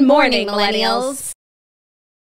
Good morning, millennials.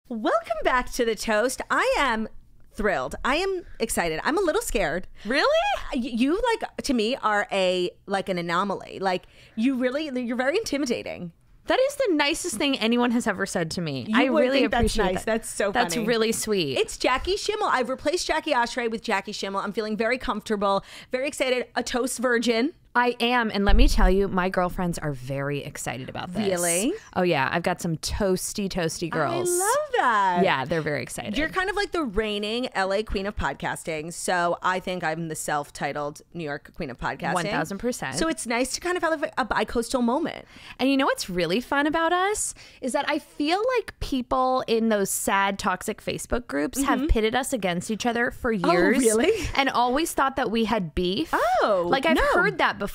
Welcome back to the toast. I am thrilled. I am excited. I'm a little scared. Really? You like to me are a like an anomaly. Like you really you're very intimidating. That is the nicest thing anyone has ever said to me. You I really think that's appreciate nice. that. That's so That's funny. really sweet. It's Jackie Schimmel. I've replaced Jackie Oshry with Jackie Schimmel. I'm feeling very comfortable, very excited. A toast virgin. I am, and let me tell you, my girlfriends are very excited about this. Really? Oh yeah, I've got some toasty, toasty girls. I love that. Yeah, they're very excited. You're kind of like the reigning LA queen of podcasting. So I think I'm the self titled New York queen of podcasting. 1000%. So it's nice to kind of have a bi coastal moment. And you know what's really fun about us is that I feel like people in those sad, toxic Facebook groups have pitted us against each other for years. Mm-hmm. Oh, really? And always thought that we had beef. Oh, like I've no. heard that before.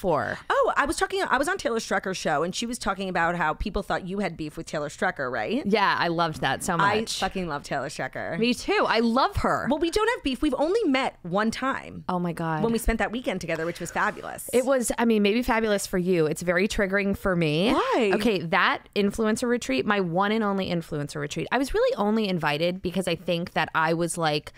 Oh, I was talking, I was on Taylor Strecker's show and she was talking about how people thought you had beef with Taylor Strecker, right? Yeah, I loved that so much. I fucking love Taylor Strecker. Me too. I love her. Well, we don't have beef. We've only met one time oh my god. when we spent that weekend together, which was fabulous. It was, I mean, maybe fabulous for you. It's very triggering for me. Why? Okay, that influencer retreat, my one and only influencer retreat, I was really only invited because I think that I was like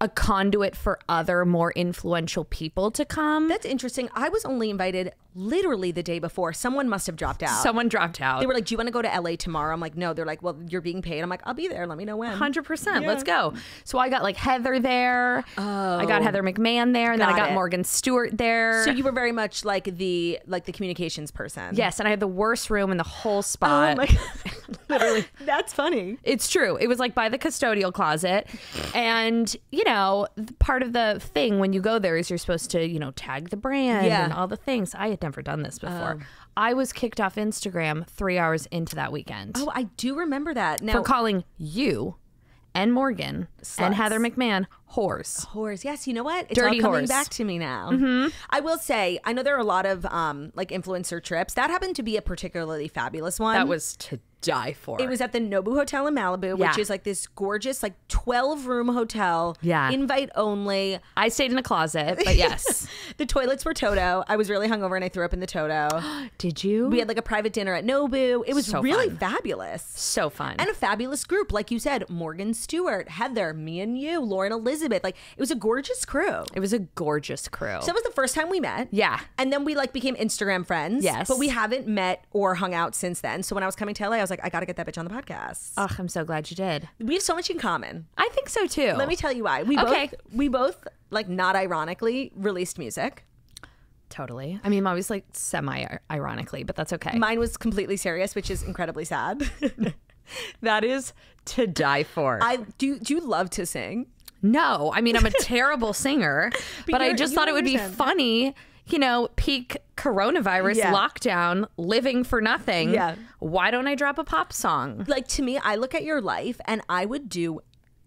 a conduit for other more influential people to come. That's interesting. I was only invited literally the day before. Someone must have dropped out. Someone dropped out. They were like, "Do you want to go to LA tomorrow?" I'm like, "No." They're like, "Well, you're being paid." I'm like, "I'll be there. Let me know when." Hundred percent. Let's go. So I got like Heather there. Oh, I got oh. Heather McMahon there, and then I Oh. Got got it. Morgan Stewart there. So you were very much like the like the communications person. yes, and I had the worst room in the whole Oh spot. my god. Literally. That's funny. It's true. It was like by the custodial closet. And, you know, part of the thing when you go there is you're supposed to, you know, tag the brand Yeah. and all the things. I had never done this before. I was kicked off Instagram three hours into that weekend Oh, I do remember that. Now, for calling you and Morgan and Heather McMahon whores. Whores. Yes, you know what? It's Dirty all coming whores. back to me now. I will say, I know there are a lot of um like influencer trips. That happened to be a particularly fabulous one. That was to die for. It was at the Nobu Hotel in Malibu, Yeah. which is like this gorgeous, like twelve room hotel. Yeah. invite only. I stayed in a closet, but yes. The toilets were Toto. I was really hungover and I threw up in the Toto. Did you? we had like a private dinner at Nobu. It was So really fun. fabulous. so fun. And a fabulous group, like you said, Morgan Stewart, Heather, me and you, Lauren Elizabeth. Like it was a gorgeous crew. it was a gorgeous crew. So that was the first time we met. Yeah. And then we like became Instagram friends. Yes. But we haven't met or hung out since then. So when I was coming to LA, I was like, I gotta get that bitch on the podcast. Ugh, I'm so glad you did. we have so much in common. I think so too. Let me tell you why. We Okay. both we both like not ironically released music. Totally. I mean, I was like semi ironically, but that's okay. Mine was completely serious, which is incredibly sad. that is to die for. I do do you love to sing? no, I mean, I'm a terrible singer, but, I just thought it would be funny, you know, peak coronavirus Yeah. lockdown, living for nothing. Yeah. Why don't I drop a pop song? Like to me, I look at your life and I would do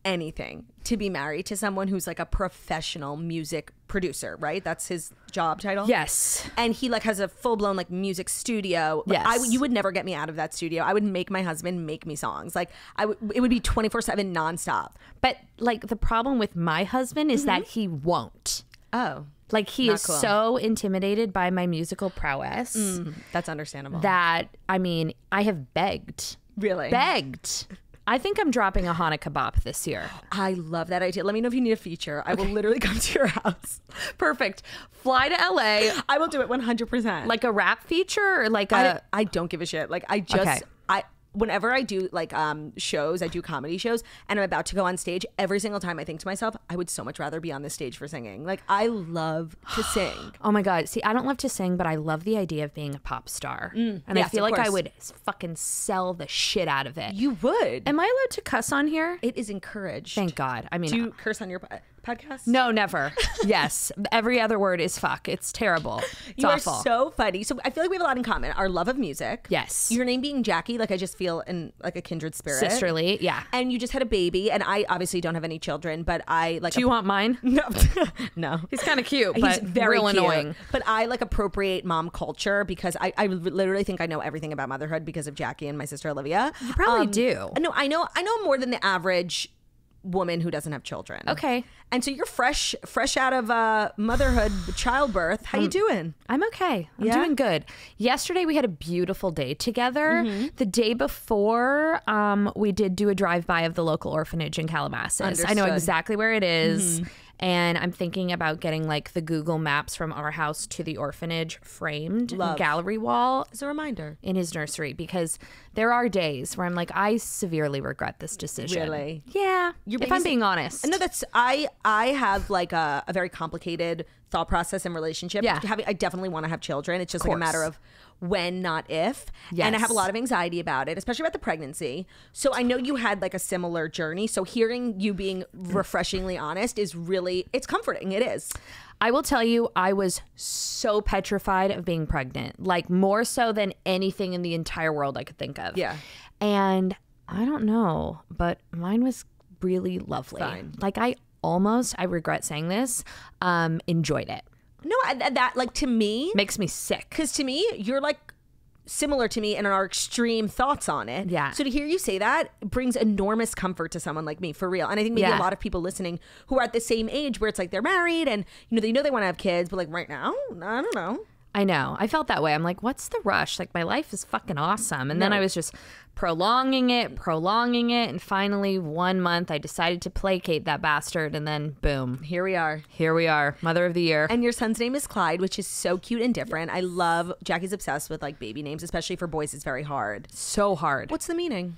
anything to be married to someone who's like a professional music producer, right? That's his job title. Yes. and he like has a full blown like music studio. Yes. I you would never get me out of that studio. I would make my husband make me songs. Like I would, it would be twenty four seven nonstop. But like the problem with my husband is that mm-hmm. he won't. Oh, Like he Not is cool. so intimidated by my musical prowess mm, that's understandable. that I mean, I have begged. really, Begged. I think I'm dropping a Hanukkah bop this year. I love that idea. Let me know if you need a feature. I will literally come to your house. Perfect. Fly to LA, I will do it one hundred percent. like a rap feature or like I, a. I don't give a shit. Like I just Okay. I whenever I do like um shows, I do comedy shows, and I'm about to go on stage. Every single time I think to myself, I would so much rather be on this stage for singing. Like I love to sing. Oh my God. See, I don't love to sing, but I love the idea of being a pop star. and I feel of like I would fucking sell the shit out of it. You would. Am I allowed to cuss on here? it is encouraged. Thank God. I mean, Do you curse on your po- podcast? no, never. yes. Every other word is fuck. It's terrible. It's You awful. are so funny. So I feel like we have a lot in common. Our love of music. Yes. Your name being Jackie, like I just feel in like a kindred spirit. Sisterly. Yeah. And you just had a baby, and I obviously don't have any children, but I like. Do you want mine? no, no. He's kind of cute, He's but very real cute. annoying. But I like appropriate mom culture because I, I literally think I know everything about motherhood because of Jackie and my sister Olivia. You probably um, do. No, I know I know more than the average woman who doesn't have children. Okay. And so you're fresh, fresh out of uh, motherhood, childbirth. How you doing? I'm okay. I'm Yeah? doing good. Yesterday we had a beautiful day together. Mm-hmm. The day before, um, we did do a drive by of the local orphanage in Calabasas. I know Mm-hmm. exactly where it is, And I'm thinking about getting like the Google Maps from our house to the orphanage framed Love. gallery wall As a reminder. in his nursery because there are days where I'm like, I severely regret this decision. Really? Yeah. Your if I'm being honest. No, that's I. I have like a, a very complicated thought process and relationship. Yeah. Having, I definitely want to have children. It's just like a matter of when, not if. And I have a lot of anxiety about it, especially about the pregnancy. So I know you had like a similar journey. So hearing you being refreshingly honest is really it's comforting. It is. I will tell you, I was so petrified of being pregnant, like more so than anything in the entire world I could think of. Yeah. And I don't know, but mine was really lovely. Fine. Like I almost, I regret saying this, um, enjoyed it. No, I, that, like to me, Makes me sick. because to me, you're like similar to me in our extreme thoughts on it. Yeah. So to hear you say that brings enormous comfort to someone like me, for real. And I think maybe Yeah. a lot of people listening who are at the same age where it's like they're married and you know they know they want to have kids, but like right now, I don't know. I know. I felt that way. I'm like, what's the rush? Like my life is fucking awesome. And then I was just prolonging it, prolonging it, and finally one month I decided to placate that bastard and then boom. Here we are. Here we are, mother of the year. And your son's name is Clyde, which is so cute and different. I love Jackie's obsessed with like baby names, especially for boys. It's very hard. so hard. What's the meaning?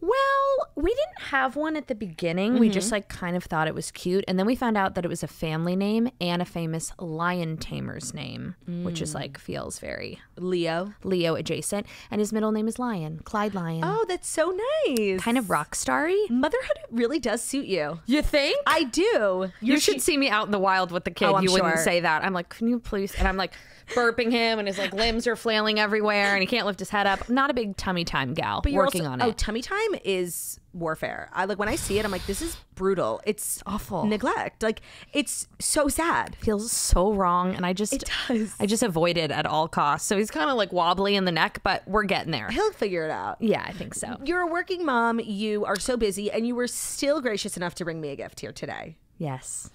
Well, we didn't have one at the beginning. We just mm-hmm. like kind of thought it was cute. And then we found out that it was a family name and a famous lion tamer's name, which is mm. like feels very Leo. Leo adjacent. And his middle name is Lion, Clyde Lion. Oh, that's so nice. Kind of rock starry. Motherhood really does suit you. You think? I do. you should see me out in the wild with the kid. Oh, you wouldn't say that. I'm like, can you please? And I'm like burping him, and his like limbs are flailing everywhere, and he can't lift his head up. I'm not a big tummy time gal. But you're working also, on Oh, it. tummy time is warfare. I like when I see it, I'm like, this is brutal. It's awful. Neglect. Like it's so sad. feels so wrong, and I just It does. I just avoid it at all costs. So he's kind of like wobbly in the neck, but we're getting there. He'll figure it out. Yeah, I think so. You're a working mom. You are so busy, and you were still gracious enough to bring me a gift here today. Yes.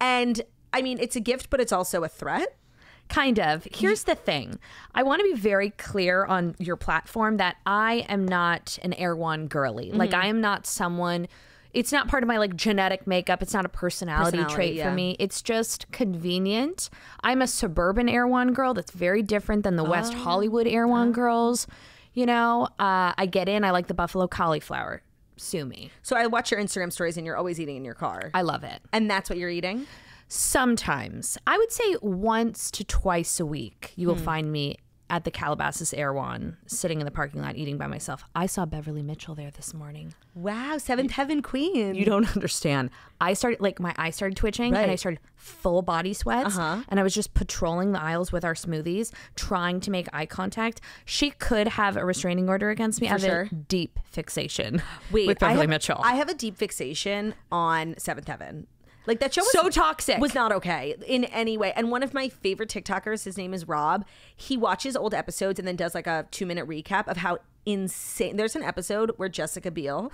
And I mean, it's a gift, but it's also a threat. Kind of. Here's the thing. I want to be very clear on your platform that I am not an Erewhon girly. Like Mm-hmm. I am not someone it's not part of my like genetic makeup. It's not a personality, Personality, trait yeah. for me. It's just convenient. I'm a suburban Erewhon girl that's very different than the West Oh. Hollywood Erewhon girls. You know, uh, I get in, I like the buffalo cauliflower. Sue me. So I watch your Instagram stories, and you're always eating in your car, I love it. and that's what you're eating. Sometimes. I would say once to twice a week, you Hmm. will find me at the Calabasas Erewhon sitting in the parking lot eating by myself. I saw Beverly Mitchell there this morning. Wow, seventh heaven queen. You don't understand. I started, like, my eyes started twitching and I started full body sweats. Uh-huh. And I was just patrolling the aisles with our smoothies, trying to make eye contact. She could have a restraining order against me. I have sure. a deep fixation Wait, with I Beverly have, Mitchell. I have a deep fixation on Seventh Heaven. Like that show was So toxic. Was not okay in any way. And one of my favorite TikTokers, his name is Rob. He watches old episodes and then does like a two minute recap of how insane. There's an episode where Jessica Biel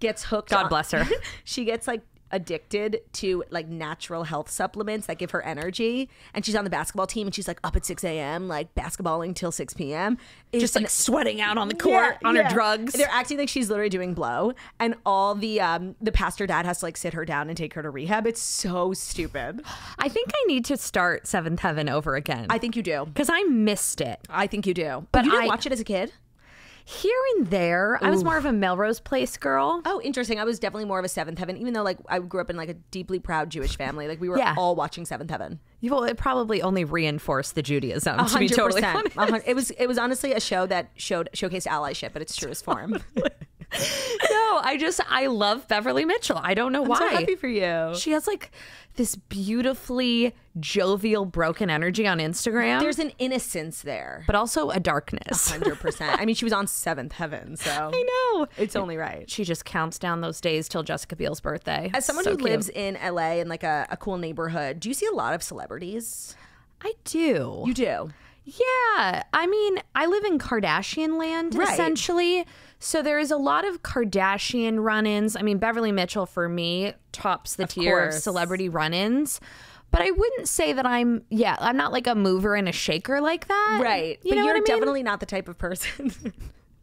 gets hooked. God on- bless her. she gets like addicted to like natural health supplements that give her energy and she's on the basketball team and she's like up at 6 a.m like basketballing till 6 p.m just like sweating out on the court yeah, on yeah. her drugs. They're acting like she's literally doing blow, and all the um the pastor dad has to like sit her down and take her to rehab. It's so stupid. I think I need to start Seventh Heaven over again. I think you do. because I missed it. I think you do. But But you didn't I- watch it as a kid. Here and there, I was more of a Melrose Place girl. Oh, interesting. I was definitely more of a Seventh Heaven, even though like I grew up in like a deeply proud Jewish family. Like we were Yeah. all watching Seventh Heaven. You will it probably only reinforced the Judaism. To be totally honest. It was it was honestly a show that showed showcased allyship at its truest form. no, I just I love Beverly Mitchell. I don't know I'm why. so happy for you. she has like this beautifully jovial, broken energy on Instagram, There's an innocence there. but also a darkness. Hundred percent. I mean, she was on Seventh Heaven, so I know. it's only right. She just counts down those days till Jessica Biel's birthday. As someone So who cute. lives in LA in like a, a cool neighborhood, do you see a lot of celebrities? I do. You do. Yeah, I mean, I live in Kardashian land Right. essentially. So there is a lot of Kardashian run-ins. I mean, Beverly Mitchell for me tops the tier of celebrity run-ins. But I wouldn't say that I'm yeah, I'm not like a mover and a shaker like that. Right. You but you're I mean? definitely not the type of person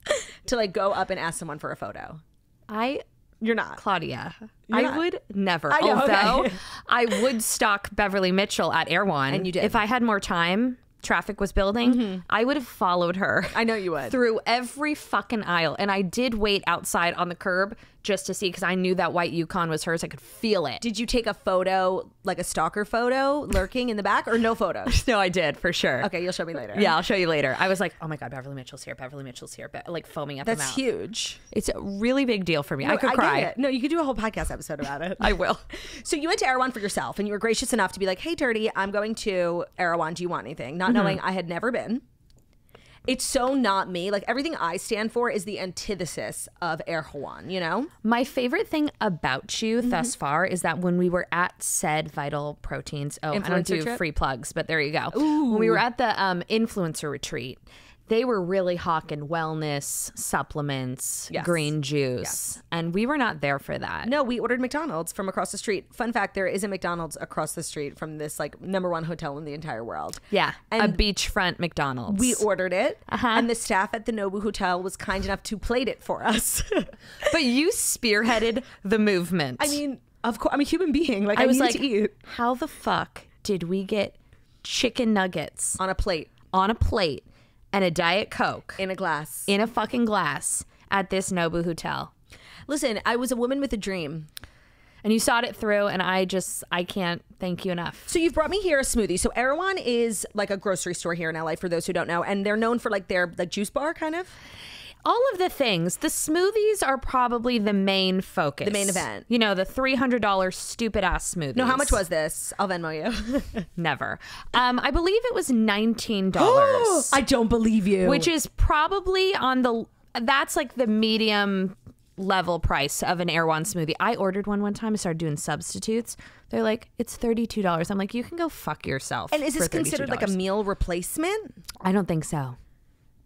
to like go up and ask someone for a photo. I You're not. Claudia. You're I not. would never. I know, Although okay. I would stalk Beverly Mitchell at Erewhon. And you did. If I had more time, traffic was building, mm-hmm. I would have followed her. I know you would. Through every fucking aisle. And I did wait outside on the curb just to see because I knew that white Yukon was hers. I could feel it. Did you take a photo, like a stalker photo, lurking in the back, or no photos? no, I did for sure. Okay, you'll show me later. Yeah, I'll show you later. I was like, oh my God, Beverly Mitchell's here. Beverly Mitchell's here. Be- like foaming at the That's huge. It's a really big deal for me. I could get cry. No, you could do a whole podcast episode about it. I will. So you went to Erewhon for yourself, and you were gracious enough to be like, "Hey, Dirty, I'm going to Erewhon. Do you want anything?" Not mm-hmm. knowing I had never been. It's so not me. Like everything I stand for is the antithesis of Erewhon. You know? My favorite thing about you Mm-hmm. thus far is that when we were at said Vital Proteins, oh, I don't do trip? free plugs, but there you go. When we were at the um, influencer retreat, they were really hawking wellness supplements, Yes. green juice, and we were not there for that. No, we ordered McDonald's from across the street. Fun fact: there is a McDonald's across the street from this like number one hotel in the entire world. Yeah, a beachfront McDonald's. We ordered it, Uh-huh. and the staff at the Nobu Hotel was kind enough to plate it for us. but you spearheaded the movement. I mean, of course, I'm a human being. Like I, I was need like, to eat how the fuck did we get chicken nuggets on a plate on a plate and a diet coke? in a glass. in a fucking glass at this Nobu hotel. Listen, I was a woman with a dream. And you sought it through, and I just, I can't thank you enough. So you've brought me here a smoothie. So Erewhon is like a grocery store here in LA for those who don't know, and they're known for like their like juice bar kind of. All of the things, the smoothies are probably the main focus. The main event. You know, the $300 stupid ass smoothie. No, how much was this? I'll Venmo you. Never. Um, I believe it was $19. I don't believe you. which is probably on the, that's like the medium level price of an Erewhon smoothie. I ordered one one time. I started doing substitutes. They're like, it's $32. I'm like, you can go fuck yourself. and is this considered like a meal replacement? I don't think so.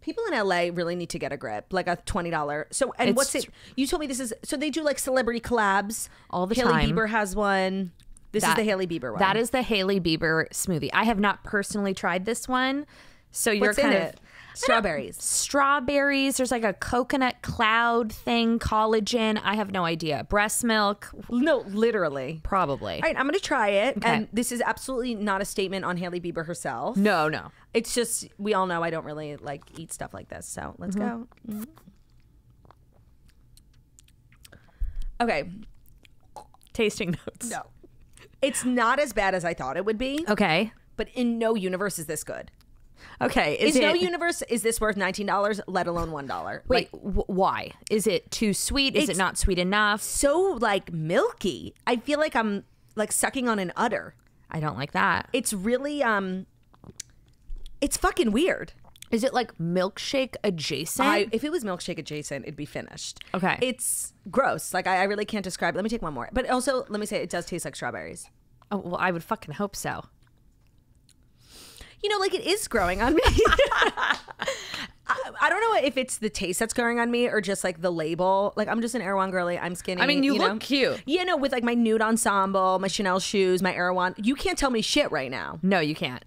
People in LA really need to get a grip, like a twenty dollar. So, and It's what's it? You told me this is so they do like celebrity collabs All the Hailey time. Bieber has one. This is That- the Hailey Bieber one. That is the Hailey Bieber smoothie. I have not personally tried this one. So you're What's kind in of it? Strawberries. strawberries. There's like a coconut cloud thing, collagen. I have no idea. Breast milk, No, literally. probably. All right, I'm gonna try it. Okay. And this is absolutely not a statement on Hailey Bieber herself. No, no. It's just we all know I don't really like eat stuff like this. So let's go. Mm-hmm. Okay. Tasting notes. No. It's not as bad as I thought it would be, Okay. but in no universe is this good. Okay. Is, Is it no universe is this worth nineteen dollars, let alone one dollar? Wait, w- why? Is it too sweet? Is it not sweet enough? so like milky. I feel like I'm like sucking on an udder. I don't like that. It's really um it's fucking weird. Is it like milkshake adjacent? I, if it was milkshake adjacent, it'd be finished. Okay. It's gross. Like I, I really can't describe. it. Let me take one more. But also, let me say, it does taste like strawberries. oh, well, I would fucking hope so. You know, like it is growing on me. I, I don't know if it's the taste that's growing on me or just like the label. Like I'm just an Erewhon girly. I'm skinny. I mean, you look know? cute. Yeah, no, with like my nude ensemble, my Chanel shoes, my Erewhon. You can't tell me shit right now. No, you can't.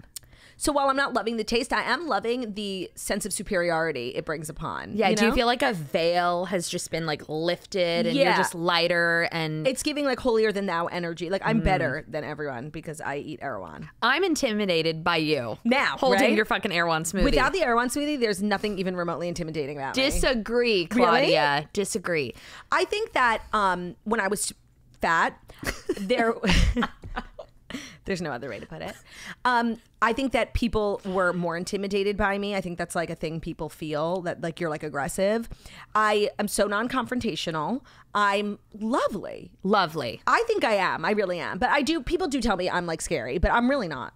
So while I'm not loving the taste, I am loving the sense of superiority it brings upon. Yeah, do you feel like a veil has just been like lifted and you're just lighter and it's giving like holier than thou energy? Like I'm Mm. better than everyone because I eat Erewhon. I'm intimidated by you. Now, holding right? your fucking Erewhon smoothie. Without the Erewhon smoothie, there's nothing even remotely intimidating about me. Disagree, Claudia. Disagree. I think that um, when I was fat, there. There's no other way to put it. Um, I think that people were more intimidated by me. I think that's like a thing people feel that like you're like aggressive. I am so non-confrontational. I'm lovely. Lovely. I think I am. I really am. But I do. People do tell me I'm like scary, but I'm really not.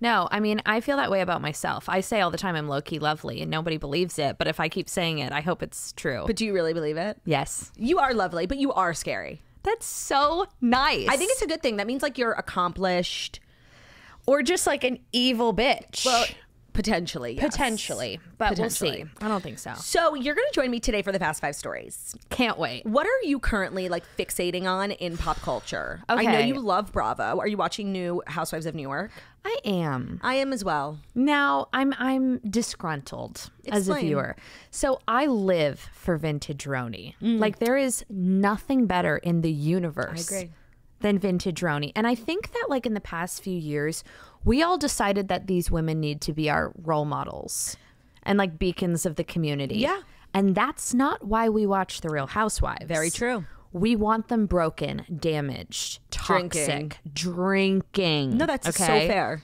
No, I mean, I feel that way about myself. I say all the time I'm low key lovely and nobody believes it, but if I keep saying it, I hope it's true. But do you really believe it? yes. You are lovely, but you are scary. That's so nice. I think it's a good thing. That means like you're accomplished. or just like an evil bitch. Well, Potentially. yes. Potentially, but Potentially. we'll see. I don't think so. So you're going to join me today for the Fast Five stories. Can't wait. What are you currently like fixating on in pop culture? I know you love Bravo. Are you watching new Housewives of New York? I am. I am as well. Now I'm I'm disgruntled as a viewer. So I live for vintage RHONY. Mm. Like there is nothing better in the universe I agree. than vintage RHONY. And I think that like in the past few years, we all decided that these women need to be our role models and like beacons of the community. Yeah. And that's not why we watch The Real Housewives. Very true. We want them broken, damaged, toxic, Drinking. drinking. No, that's okay? so fair.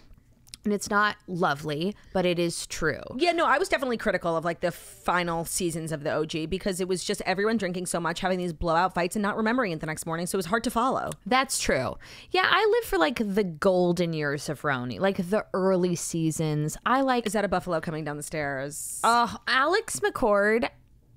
And it's not lovely, but it is true. Yeah, no, I was definitely critical of like the final seasons of the OG because it was just everyone drinking so much, having these blowout fights and not remembering it the next morning. So it was hard to follow. That's true. Yeah, I live for like the golden years of RHONY, like the early seasons. I like Is that a buffalo coming down the stairs? uh, Alex McCord.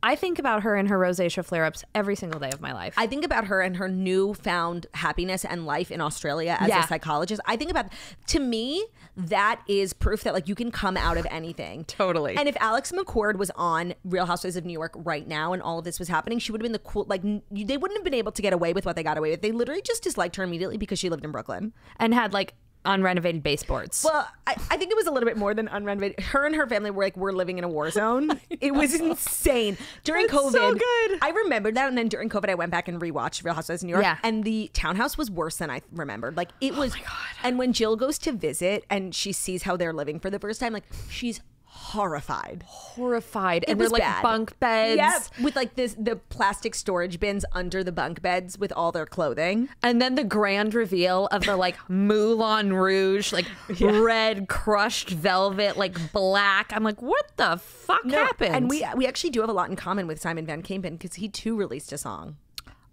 I think about her and her rosacea flare ups every single day of my life. I think about her and her newfound happiness and life in Australia as Yeah. a psychologist. I think about to me that is proof that like you can come out of anything. Totally. And if Alex McCord was on Real Housewives of New York right now and all of this was happening, she would have been the cool like n- they wouldn't have been able to get away with what they got away with. They literally just disliked her immediately because she lived in Brooklyn. and had like unrenovated baseboards. Well, I, I think it was a little bit more than unrenovated. Her and her family were like, we're living in a war zone. It was insane. During That's COVID, so good. I remembered that. And then during COVID, I went back and rewatched Real Housewives of New York. Yeah. And the townhouse was worse than I remembered. Like, it oh was. Oh my God. And when Jill goes to visit and she sees how they're living for the first time, like, she's horrified. horrified. and they're like bad. bunk beds. Yeah, with like this the plastic storage bins under the bunk beds with all their clothing. And then the grand reveal of the like Moulin Rouge, like red crushed velvet, like black. I'm like, what the fuck happened? And we we actually do have a lot in common with Simon Van Kempen because he too released a song.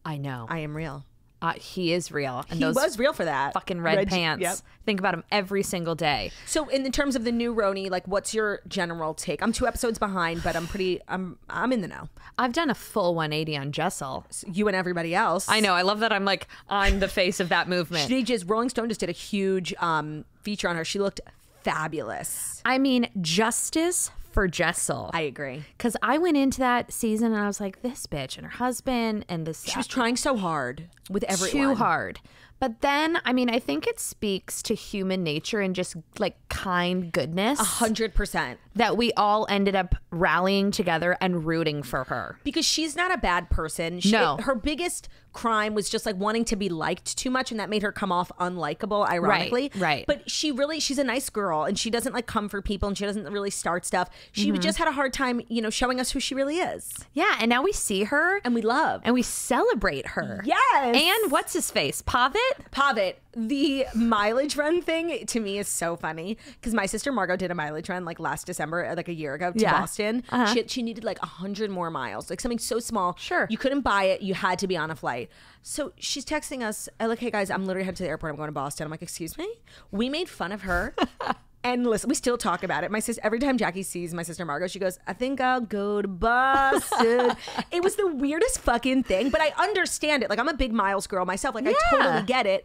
I know. I am real. Uh, he is real. And He those was real for that. fucking red, Red- pants. yep. Think about him every single day. So, in the terms of the new RHONY, like, what's your general take? I'm two episodes behind, but I'm pretty. I'm I'm in the know. I've done a full 180 on Jessel. You and everybody else. I know. I love that I'm like on the face of that movement. They just Rolling Stone just did a huge um, feature on her. She looked fabulous. I mean, justice for Jessel. I agree. Because I went into that season and I was like, this bitch and her husband and this She was uh, trying so hard with everyone. too hard. But then, I mean, I think it speaks to human nature and just like kind goodness A Hundred percent. That we all ended up rallying together and rooting for her. because she's not a bad person. She, No. her biggest crime was just like wanting to be liked too much, and that made her come off unlikable. Ironically, right. But she really, she's a nice girl, and she doesn't like come for people, and she doesn't really start stuff. She Mm-hmm. just had a hard time, you know, showing us who she really is, Yeah, and now we see her and we love. and we celebrate her. Yes. And what's his face? Pavit? Pavit, the mileage run thing to me is so funny because my sister Margot did a mileage run like last December, uh, like a year ago to Yeah. Boston. Uh-huh. She, she needed like a hundred more miles, like something so small. Sure. you couldn't buy it. You had to be on a flight. So she's texting us. I like, hey guys, I'm literally headed to the airport. I'm going to Boston. I'm like, excuse me. We made fun of her. And listen, we still talk about it. My sister, every time Jackie sees my sister Margot, she goes, "I think I'll go to Boston." it was the weirdest fucking thing, but I understand it. Like I'm a big Miles girl myself. Like I totally get it.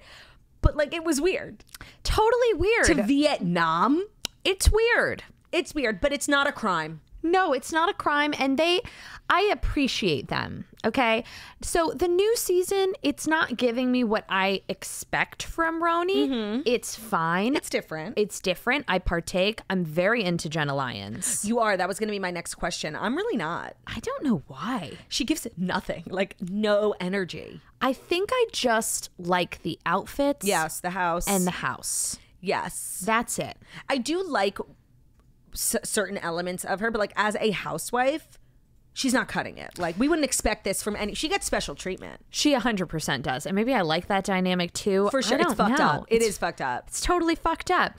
But like it was weird. Totally weird. To Vietnam, it's weird. it's weird, but it's not a crime. No, it's not a crime. And they, I appreciate them. Okay. So the new season, it's not giving me what I expect from RHONY. Mm-hmm. It's fine. It's different. It's different. I partake. I'm very into Jenna Lyons. you are. That was going to be my next question. I'm really not. I don't know why. She gives nothing, like no energy. I think I just like the outfits. Yes, the house And the house. yes. That's it. I do like s- certain elements of her, but like as a housewife, she's not cutting it. Like we wouldn't expect this from any. She gets special treatment She 100% does. And maybe I like that dynamic too. for sure. It's fucked know. up. It It's- is fucked up. It's totally fucked up.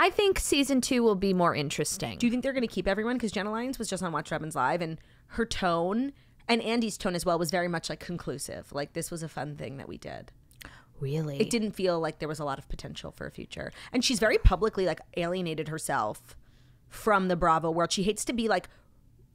I think season two will be more interesting. Do you think they're going to keep everyone? Because Jenna Lyons was just on Watch What Happens Live, and her tone and Andy's tone as well was very much like conclusive. Like this was a fun thing that we did. really? It didn't feel like there was a lot of potential for a future. And she's very publicly like alienated herself from the Bravo world. She hates to be like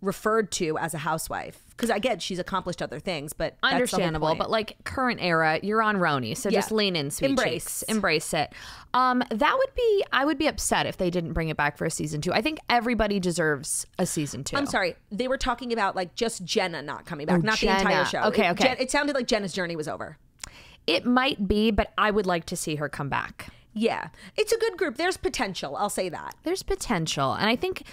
referred to as a housewife because I get she's accomplished other things, but that's the whole Understandable, but like current era, you're on RHONY, so just lean in, sweet Embrace. cheeks. embrace it. Um, that would be, I would be upset if they didn't bring it back for a season two. I think everybody deserves a season two. I'm sorry, they were talking about like just Jenna not coming back, Oh, not the entire show. Okay, It- okay. Jen- it sounded like Jenna's journey was over. It might be, but I would like to see her come back. Yeah, it's a good group. There's potential. I'll say that. There's potential, and I think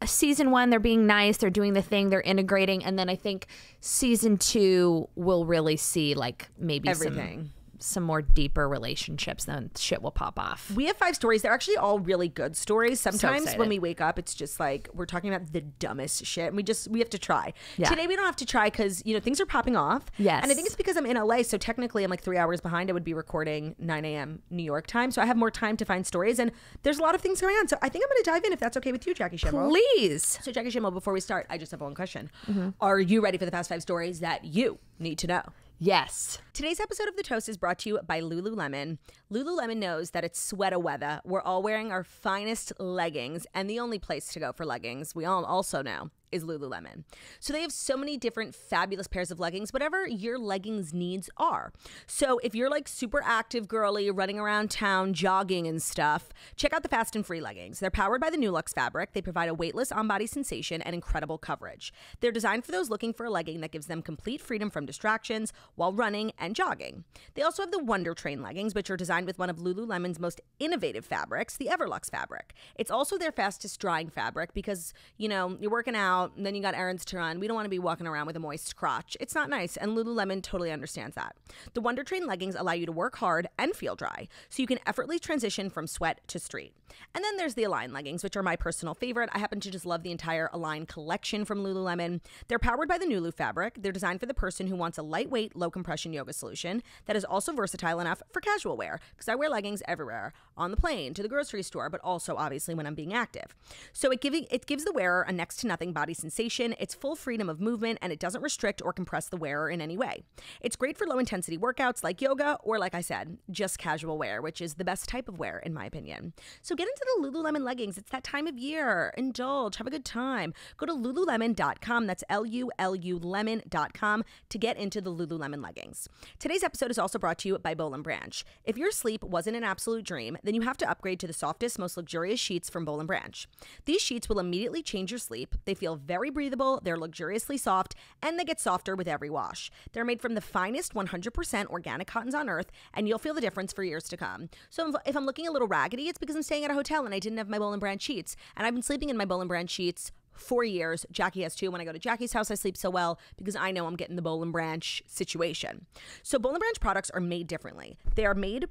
uh, season one they're being nice, they're doing the thing, they're integrating, and then I think season two we'll really see like maybe Everything. some some more deeper relationships. Then shit will pop off. We have five stories. They're actually all really good stories. Sometimes excited. when we wake up, it's just like we're talking about the dumbest shit, and we just we have to try. Yeah. Today we don't have to try because you know things are popping off. Yes. and I think it's because I'm in LA, so technically I'm like three hours behind. I would be recording 9 a.m. New York time, so I have more time to find stories, and there's a lot of things going on. So I think I'm going to dive in if that's okay with you, Jackie Schimmel. Please. So Jackie Schimmel, before we start, I just have one question. Mm-hmm. Are you ready for the past five stories that you need to know? Yes. Today's episode of The Toast is brought to you by Lululemon. Lululemon knows that it's sweater weather. We're all wearing our finest leggings, and the only place to go for leggings, we all also know, is Lululemon. So they have so many different fabulous pairs of leggings, whatever your leggings needs are. So if you're like super active girly, running around town, jogging and stuff, check out the Fast and Free leggings. They're powered by the Nulux fabric. They provide a weightless on-body sensation and incredible coverage. They're designed for those looking for a legging that gives them complete freedom from distractions while running and jogging. They also have the Wonder Train leggings, which are designed with one of Lululemon's most innovative fabrics, the Everlux fabric. It's also their fastest drying fabric because, you know, you're working out, and then you got errands to run. We don't want to be walking around with a moist crotch. It's not nice, and Lululemon totally understands that. The Wonder Train leggings allow you to work hard and feel dry, so you can effortlessly transition from sweat to street. And then there's the Align leggings, which are my personal favorite. I happen to just love the entire Align collection from Lululemon. They're powered by the Nulu fabric. They're designed for the person who wants a lightweight, low compression yoga solution that is also versatile enough for casual wear, because I wear leggings everywhere on the plane, to the grocery store, but also obviously when I'm being active. So it giving it gives the wearer a next to nothing body sensation. It's full freedom of movement and it doesn't restrict or compress the wearer in any way. It's great for low intensity workouts like yoga or like I said, just casual wear, which is the best type of wear in my opinion. So get into the Lululemon leggings. It's that time of year. Indulge, have a good time. Go to lululemon.com. That's L U L U lemon.com to get into the Lululemon leggings. Today's episode is also brought to you by Boll & Branch. If your sleep wasn't an absolute dream, then you have to upgrade to the softest, most luxurious sheets from Boll & Branch. These sheets will immediately change your sleep. They feel very breathable, they're luxuriously soft, and they get softer with every wash. They're made from the finest 100% organic cottons on earth, and you'll feel the difference for years to come. So if, I'm looking a little raggedy, it's because I'm staying at a hotel and I didn't have my Boll & Branch sheets, and I've been sleeping in my Boll & Branch sheets four years. Jackie has two. When I go to Jackie's house, I sleep so well because I know I'm getting the Boll & Branch situation. So Boll & Branch products are made differently. They are made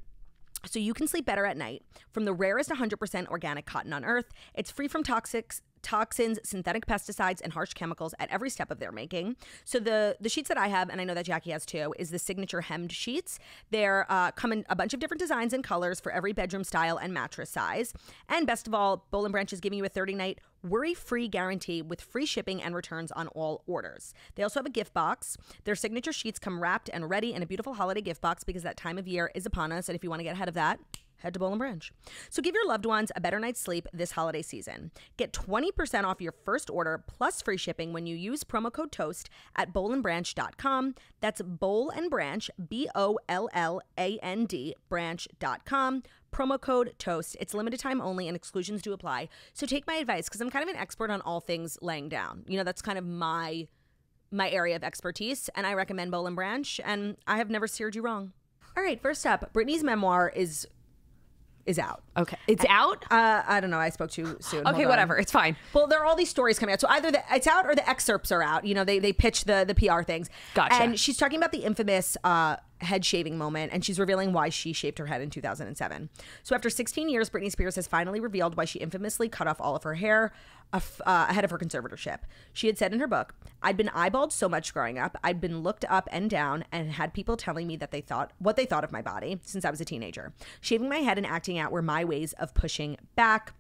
so you can sleep better at night from the rarest 100% organic cotton on earth. It's free from toxics toxins, synthetic pesticides, and harsh chemicals at every step of their making. So the the sheets that I have, and I know that Jackie has too, is the signature hemmed sheets. They're uh, come in a bunch of different designs and colors for every bedroom style and mattress size. And best of all, Boll & Branch is giving you a 30 night worry-free guarantee with free shipping and returns on all orders. They also have a gift box. Their signature sheets come wrapped and ready in a beautiful holiday gift box because that time of year is upon us. And if you want to get ahead of that, head to Boll & Branch. So give your loved ones a better night's sleep this holiday season. Get 20% off your first order plus free shipping when you use promo code TOAST at bollandbranch.com. That's Boll & Branch, B O L L A N D, branch.com. Promo code TOAST. It's limited time only and exclusions do apply. So take my advice because I'm kind of an expert on all things laying down. You know, that's kind of my my area of expertise, and I recommend Boll & Branch, and I have never steered you wrong. All right, first up, Britney's memoir is is out. Okay. It's out? Uh, I don't know. I spoke too soon. Okay, whatever. It's fine. Well, there are all these stories coming out. So either the, it's out or the excerpts are out. You know, they they pitch the the PR things. Gotcha. And she's talking about the infamous uh, head shaving moment, and she's revealing why she shaved her head in 2007. So after 16 years, Britney Spears has finally revealed why she infamously cut off all of her hair uh, ahead of her conservatorship. She had said in her book, "I'd been eyeballed so much growing up. I'd been looked up and down, and had people telling me that they thought what they thought of my body since I was a teenager. Shaving my head and acting out were my ways of pushing back."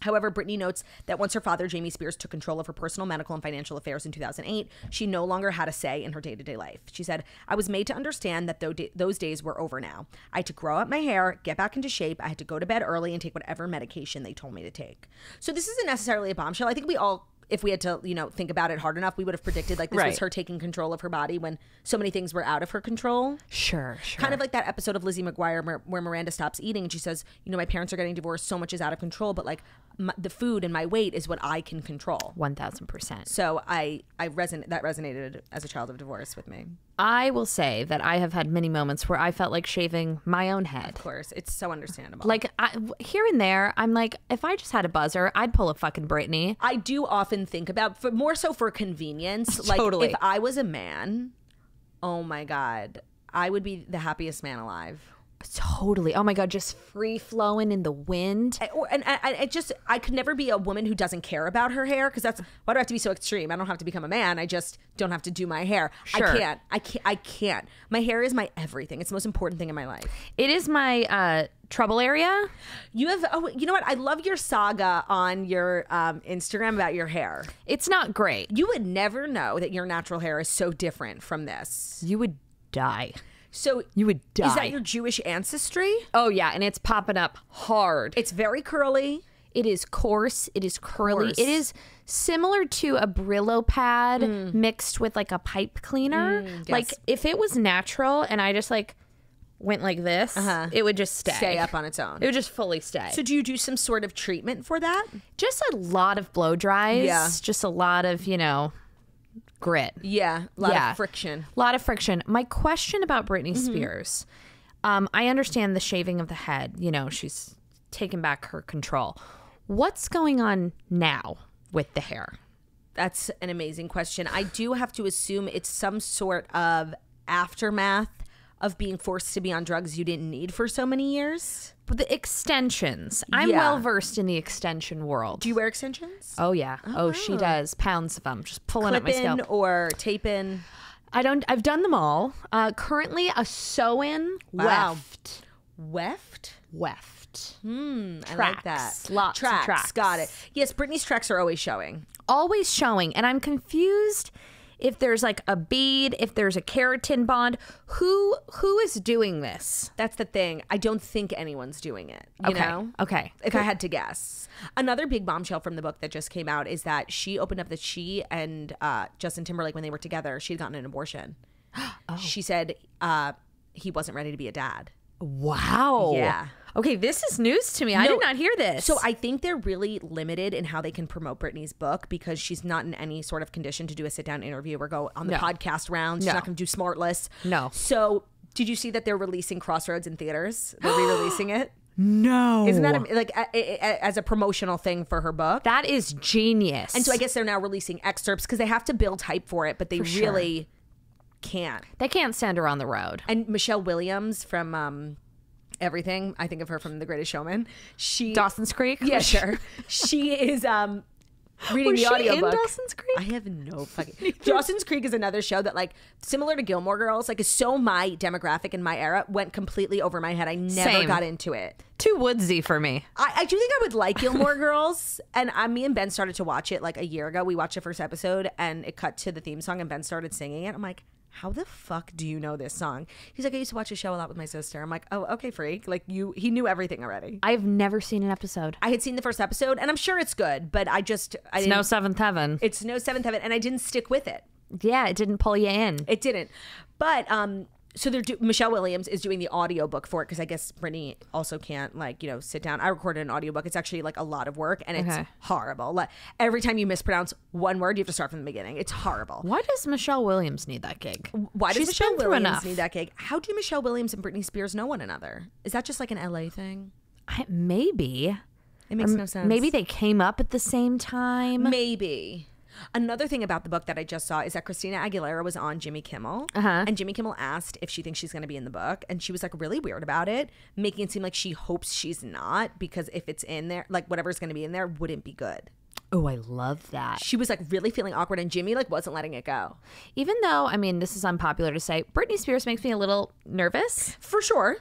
However, Britney notes that once her father, Jamie Spears, took control of her personal, medical, and financial affairs in 2008, she no longer had a say in her day to day life. She said, I was made to understand that tho- those days were over now. I had to grow up my hair, get back into shape. I had to go to bed early and take whatever medication they told me to take. So, this isn't necessarily a bombshell. I think we all if we had to, you know, think about it hard enough, we would have predicted like this was her taking control of her body when so many things were out of her control. Sure, sure. Kind of like that episode of Lizzie McGuire where, where Miranda stops eating and she says, you know, my parents are getting divorced, so much is out of control, but like my, the food and my weight is what I can control. one thousand percent. So I I reson that resonated as a child of divorce with me. I will say that I have had many moments where I felt like shaving my own head. Of course, it's so understandable. Like I, here and there, I'm like, if I just had a buzzer, I'd pull a fucking Britney. I do often think about, for more so for convenience. Like Totally. if I was a man, oh my god, I would be the happiest man alive. Totally. Oh my god, just free flowing in the wind. I- Or, and I, just I could never be a woman who doesn't care about her hair because that's why do I have to be so extreme? I don't have to become a man. I just don't have to do my hair. Sure. I can't. I can't. I can't. My hair is my everything. It's the most important thing in my life. It is my uh, trouble area. You have. Oh, you know what? I love your saga on your um, Instagram about your hair. It's not great. You would never know that your natural hair is so different from this. You would die. So You would die. Is that your Jewish ancestry? Oh yeah, and it's popping up hard. It's very curly. It is coarse. It is curly. Coarse. It is similar to a Brillo pad mixed with like a pipe cleaner. Like if it was natural and I just like went like this, uh -huh. it would just stay. Stay up on its own. It would just fully stay. So do you do some sort of treatment for that? just a lot of blow dries. Yeah. Just a lot of you know grit. Yeah, a lot Yeah. of friction. A lot of friction. My question about Britney Mm-hmm. Spears, um, I understand the shaving of the head. You know, she's taken back her control. What's going on now with the hair? That's an amazing question. I do have to assume it's some sort of aftermath of being forced to be on drugs you didn't need for so many years. But the extensions. I'm Yeah. well versed in the extension world. Do you wear extensions? oh yeah. Oh, she does pounds of them, just pulling up my Clip in scalp. or tape in? I don't. I've done them all. Uh, currently, a sew-in Wow. weft. Weft? Weft. Hmm, I like that. Tracks. Lots of tracks. tracks. Got it. Yes, Britney's tracks are always showing. always showing and i'm confused if there's like a bead if there's a keratin bond who who is doing this That's the thing. I don't think anyone's doing it. You okay know? okay if I had to guess. Another big bombshell from the book that just came out is that she opened up that she and uh, Justin Timberlake, when they were together, she'd gotten an abortion. Oh. She said uh, he wasn't ready to be a dad. Wow Yeah. okay this is news to me i did not hear this So I think they're really limited in how they can promote Britney's book because she's not in any sort of condition to do a sit down interview or go on the No. podcast rounds. She's No. not going to do Smartless. No. So did you see that they're releasing Crossroads in theaters? They're re-releasing it. no Isn't that like a, a- a- as a promotional thing for her book? that is genius And so I guess they're now releasing excerpts because they have to build hype for it, but they sure. really can't. they can't send her on the road And Michelle Williams from um, Everything, I think of her from The Greatest Showman. She dawson's creek yeah, sure. she is um reading Was the audio in Dawson's Creek? I have no fucking. Dawson's Creek is another show that like similar to Gilmore Girls, like is so my demographic and my era went completely over my head. I never Same. got into it. too woodsy for me I, I do think I would like Gilmore Girls, and I, me and Ben started to watch it like a year ago. We watched the first episode, and it cut to the theme song, and Ben started singing it. I'm like, how the fuck do you know this song? He's like, I used to watch a show a lot with my sister. I'm like, oh, okay, freak. Like you, he knew everything already. i've never seen an episode I had seen the first episode, and I'm sure it's good, but I just, I didn't. no seventh heaven it's no seventh heaven, and I didn't stick with it. yeah it didn't pull you in It didn't. But um so they're do- Michelle Williams is doing the audiobook for it because I guess Britney also can't like, you know, sit down. I recorded an audiobook. It's actually like a lot of work and it's Okay. horrible. Like every time you mispronounce one word, you have to start from the beginning. It's horrible. why does michelle williams need that gig Why does She's Michelle been through Williams enough. need that gig? How do Michelle Williams and Britney Spears know one another? Is that just like an LA thing? I, maybe It makes um, no sense. Maybe they came up at the same time. Maybe. Another thing about the book that I just saw is that Christina Aguilera was on Jimmy Kimmel, Uh-huh. and Jimmy Kimmel asked if she thinks she's going to be in the book, and she was like really weird about it, making it seem like she hopes she's not because if it's in there, like whatever's going to be in there, wouldn't be good. Oh, I love that. She was like really feeling awkward, and Jimmy like wasn't letting it go. Even though, I mean, this is unpopular to say, Britney Spears makes me a little nervous. For sure,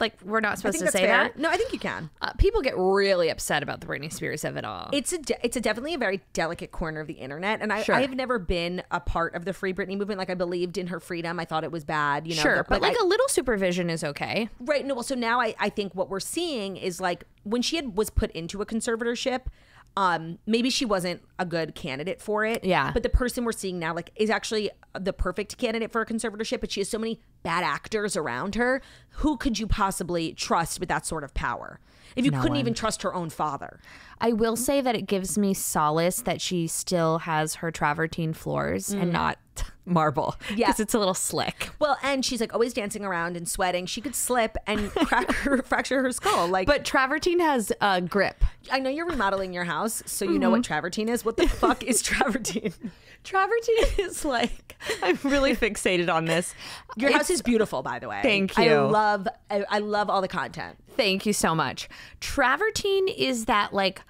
Like, we're not supposed to say fair. that. No, I think you can. Uh, people get really upset about the Britney Spears of it all. It's a it's a definitely a very delicate corner of the internet, and I Sure. I have never been a part of the Free Britney movement. Like I believed in her freedom. I thought it was bad. You know, sure, the- but like I- a little supervision is okay. Right. No. Well, so now I, I think what we're seeing is like when she had was put into a conservatorship, um maybe she wasn't a good candidate for it Yeah. but the person we're seeing now like is actually the perfect candidate for a conservatorship but she has so many bad actors around her who could you possibly trust with that sort of power if you couldn't one. even trust her own father I will say that it gives me solace that she still has her travertine floors and not marble. Yeah. It's a little slick. well and she's like always dancing around and sweating she could slip and crack her fracture her skull like But travertine has uh, grip. i know you're remodeling your house so you know what Mm-hmm. travertine is what the fuck is travertine Travertine is like, I'm really fixated on this. Your house is beautiful, by the way. Thank you. I love, I, I love all the content. Thank you so much. Travertine is that like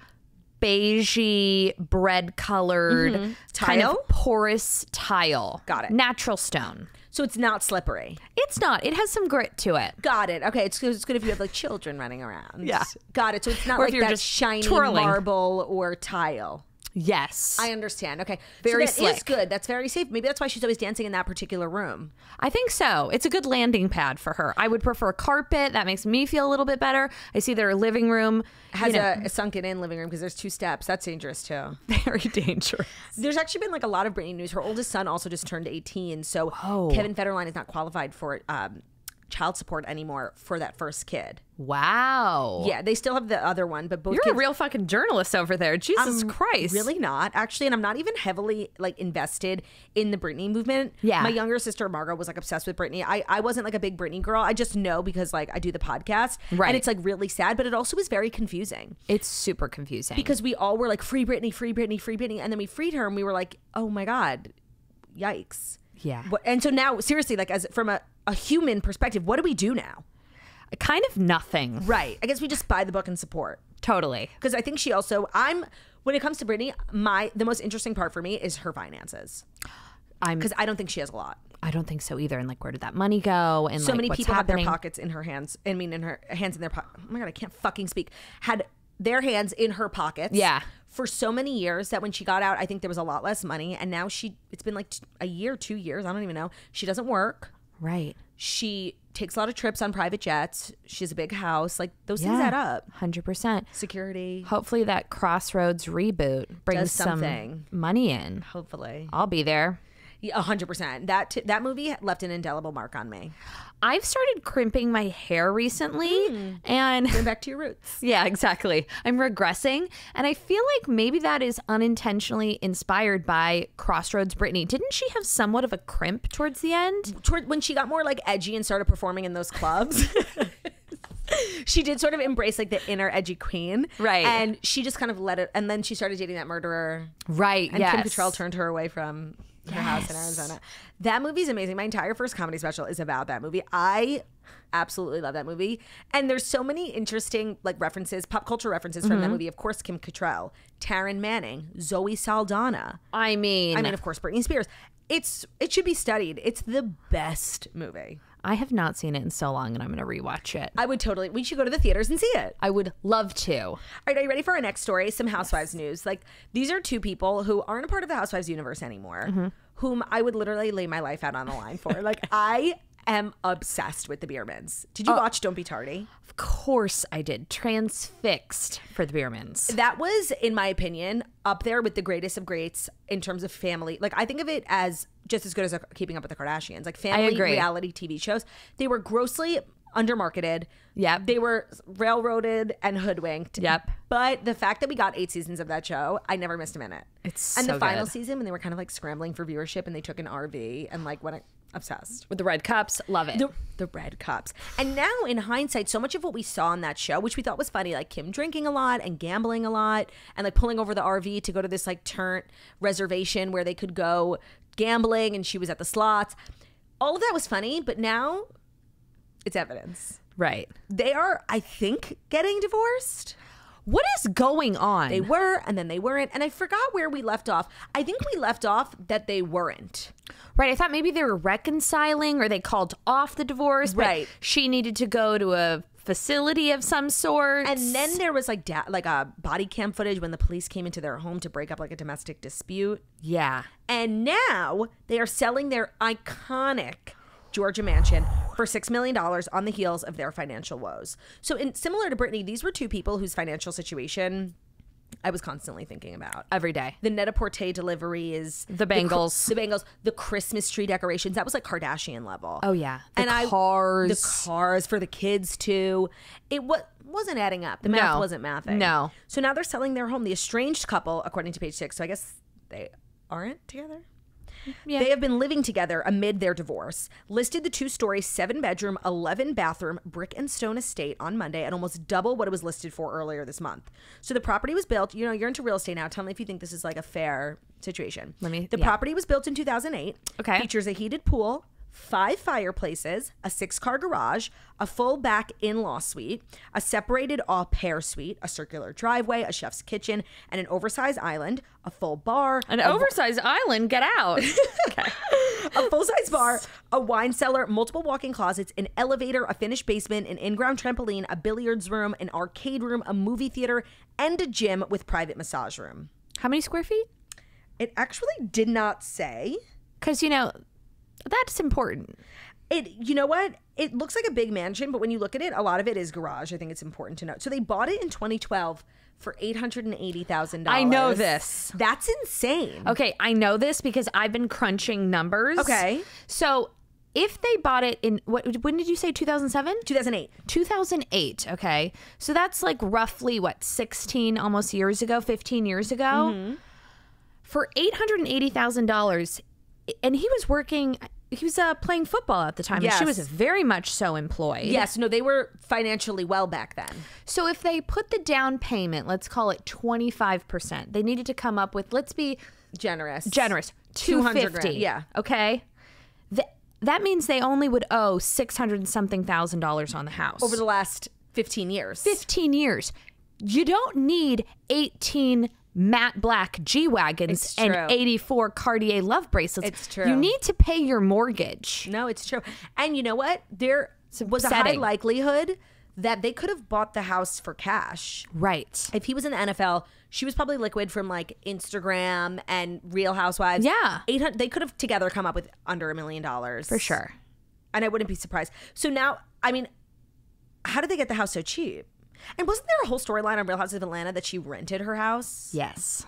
beigey, bread colored, kind Mm-hmm. Tile? of porous tile. Got it. Natural stone. So it's not slippery. It's not. It has some grit to it. Got it. Okay, it's, it's good if you have like children running around. Yeah. Got it. So it's not Or like you're that just shiny twirling. marble or tile. Yes. I understand. Okay. Very so that is good. That's very safe. Maybe that's why she's always dancing in that particular room. I think so. It's a good landing pad for her. I would prefer a carpet. That makes me feel a little bit better. I see their living room Has you know, a, a sunken in living room because there's two steps. That's dangerous too. very dangerous. There's actually been like a lot of Britney news. Her oldest son also just turned 18, so Whoa. Kevin Federline is not qualified for um, child support anymore for that first kid. Wow. Yeah, they still have the other one, but both You're kids a real fucking journalist over there. Jesus Christ. really not actually, and I'm not even heavily like invested in the Britney movement. Yeah. my younger sister Margot was like obsessed with Britney. I I wasn't like a big Britney girl. I just know because like I do the podcast, Right. And it's like really sad, but it also is very confusing It's super confusing. because we all were like free Britney, free Britney, free Britney, and then we freed her, and we were like, oh my god, yikes. Yeah. And so now, seriously, like as from a, a human perspective, what do we do now? kind of nothing. Right. I guess we just buy the book and support. Totally. because I think she also I'm when it comes to Britney, my the most interesting part for me is her finances I'm because I don't think she has a lot. I don't think so either. And like where did that money go? And So like, many people happening? have their pockets in her hands. I mean, in her hands in their pocket. Oh my god, I can't fucking speak. Had their hands in her pockets. Yeah. For so many years that when she got out, I think there was a lot less money, and now she it's been like t- a year, two years, I don't even know. She doesn't work. Right. She takes a lot of trips on private jets. She has a big house. Like those things add up. Hundred percent. Security, Hopefully that Crossroads reboot brings some money in. hopefully. I'll be there. Hundred percent. That t- that movie left an indelible mark on me. I've started crimping my hair recently, Hmm. and Going back to your roots. yeah, exactly. I'm regressing, and I feel like maybe that is unintentionally inspired by Crossroads Britney. Didn't she have somewhat of a crimp towards the end? Toward when she got more like edgy and started performing in those clubs. she did sort of embrace like the inner edgy queen, Right. And she just kind of let it. And then she started dating that murderer, Right. and yes. Kim Cattrall turned her away from her house in Arizona. That movie's amazing. My entire first comedy special is about that movie. I absolutely love that movie, and there's so many interesting like references, pop culture references from Mm-hmm. that movie. Of course, Kim Cattrall, Taryn Manning, Zoe Saldana. I mean, I mean, of course, Britney Spears. It's it should be studied. It's the best movie. I have not seen it in so long, and I'm going to rewatch it. I would totally. We should go to the theaters and see it. I would love to. All right, are you ready for our next story? Some Housewives news. Like these are two people who aren't a part of the Housewives universe anymore, Mm-hmm. whom I would literally lay my life out on the line for. like I am obsessed with the Biermanns. Did you watch Don't Be Tardy? Of course, I did. Transfixed for the Biermanns. That was, in my opinion, up there with the greatest of greats in terms of family. Like I think of it as just as good as uh, Keeping Up with the Kardashians. Like family reality TV shows. They were grossly undermarketed. Yep. They were railroaded and hoodwinked. Yep. But the fact that we got eight seasons of that show, I never missed a minute. It's and so the final good. season when they were kind of like scrambling for viewership and they took an RV and like went obsessed. With the red cups, love it. The, the red cups. And now, in hindsight, so much of what we saw on that show, which we thought was funny, like Kim drinking a lot and gambling a lot and like pulling over the RV to go to this like turnt reservation where they could go gambling and she was at the slots. All of that was funny, but now it's evidence. right. They are, I think, getting divorced. What is going on? They were, and then they weren't. And I forgot where we left off. I think we left off that they weren't. right. I thought maybe they were reconciling or they called off the divorce. But Right. She needed to go to a facility of some sort. And then there was like da- like a body cam footage when the police came into their home to break up like a domestic dispute. yeah. And now they are selling their iconic Georgia mansion for $6 million on the heels of their financial woes. So, in similar to Britney, these were two people whose financial situation I was constantly thinking about. Every day. The Net-a-Porter delivery is The bangles. The, bangles, the Christmas tree decorations. That was like Kardashian level. Oh yeah. The and I cars. the cars for the kids too. It wa- wasn't adding up. The math No. wasn't mathing. No. So now they're selling their home. The estranged couple, according to page six. So I guess they aren't together. Yeah. They have been living together amid their divorce. Listed the two story, seven bedroom, 11 bathroom, brick and stone estate on Monday at almost double what it was listed for earlier this month. So the property was built, you know, you're into real estate now. Tell me if you think this is like a fair situation. Let me- The yeah. property was built in 2008. Okay. Features a heated pool, five fireplaces, a six car garage, a full back in law suite, a separated au pair suite, a circular driveway, a chef's kitchen, and an oversized island, a full bar, An a oversized island. Get out. okay. a full size bar, a wine cellar, multiple walk in closets, an elevator, a finished basement, an in ground trampoline, a billiards room, an arcade room, a movie theater, and a gym with private massage room. How many square feet? It actually did not say. Because you know, that's important. It, you know what? It looks like a big mansion, but when you look at it, a lot of it is garage. I think it's important to note. So they bought it in 2012 for eight hundred and eighty thousand dollars. I know this. That's insane. Okay, I know this because I've been crunching numbers. Okay. So if they bought it in what when did you say 2007? 2008. 2008 okay so that's like roughly what 16 almost years ago 15 years ago Mm-hmm. for $880000 and he was working he was uh, playing football at the time and she was very much so employed Yes, no, they were financially well back then. so if they put the down payment let's call it 25% they needed to come up with let's be Generous. generous 200 250 grand, yeah. okay Th- that means they only would owe 600 and something thousand dollars on the house Over the last 15 years. 15 years. You don't need 18 matte black G Wagons and 84 Cartier love bracelets. It's true. You need to pay your mortgage. No, it's true. And you know what? There was a high likelihood that they could have bought the house for cash. Right. If he was in the NFL, she was probably liquid from like Instagram and Real Housewives. Yeah. 800 they could have together come up with under a million dollars. For sure. And I wouldn't be surprised. So now, I mean, how did they get the house so cheap? And wasn't there a whole storyline on Real Houses of Atlanta that she rented her house? Yes.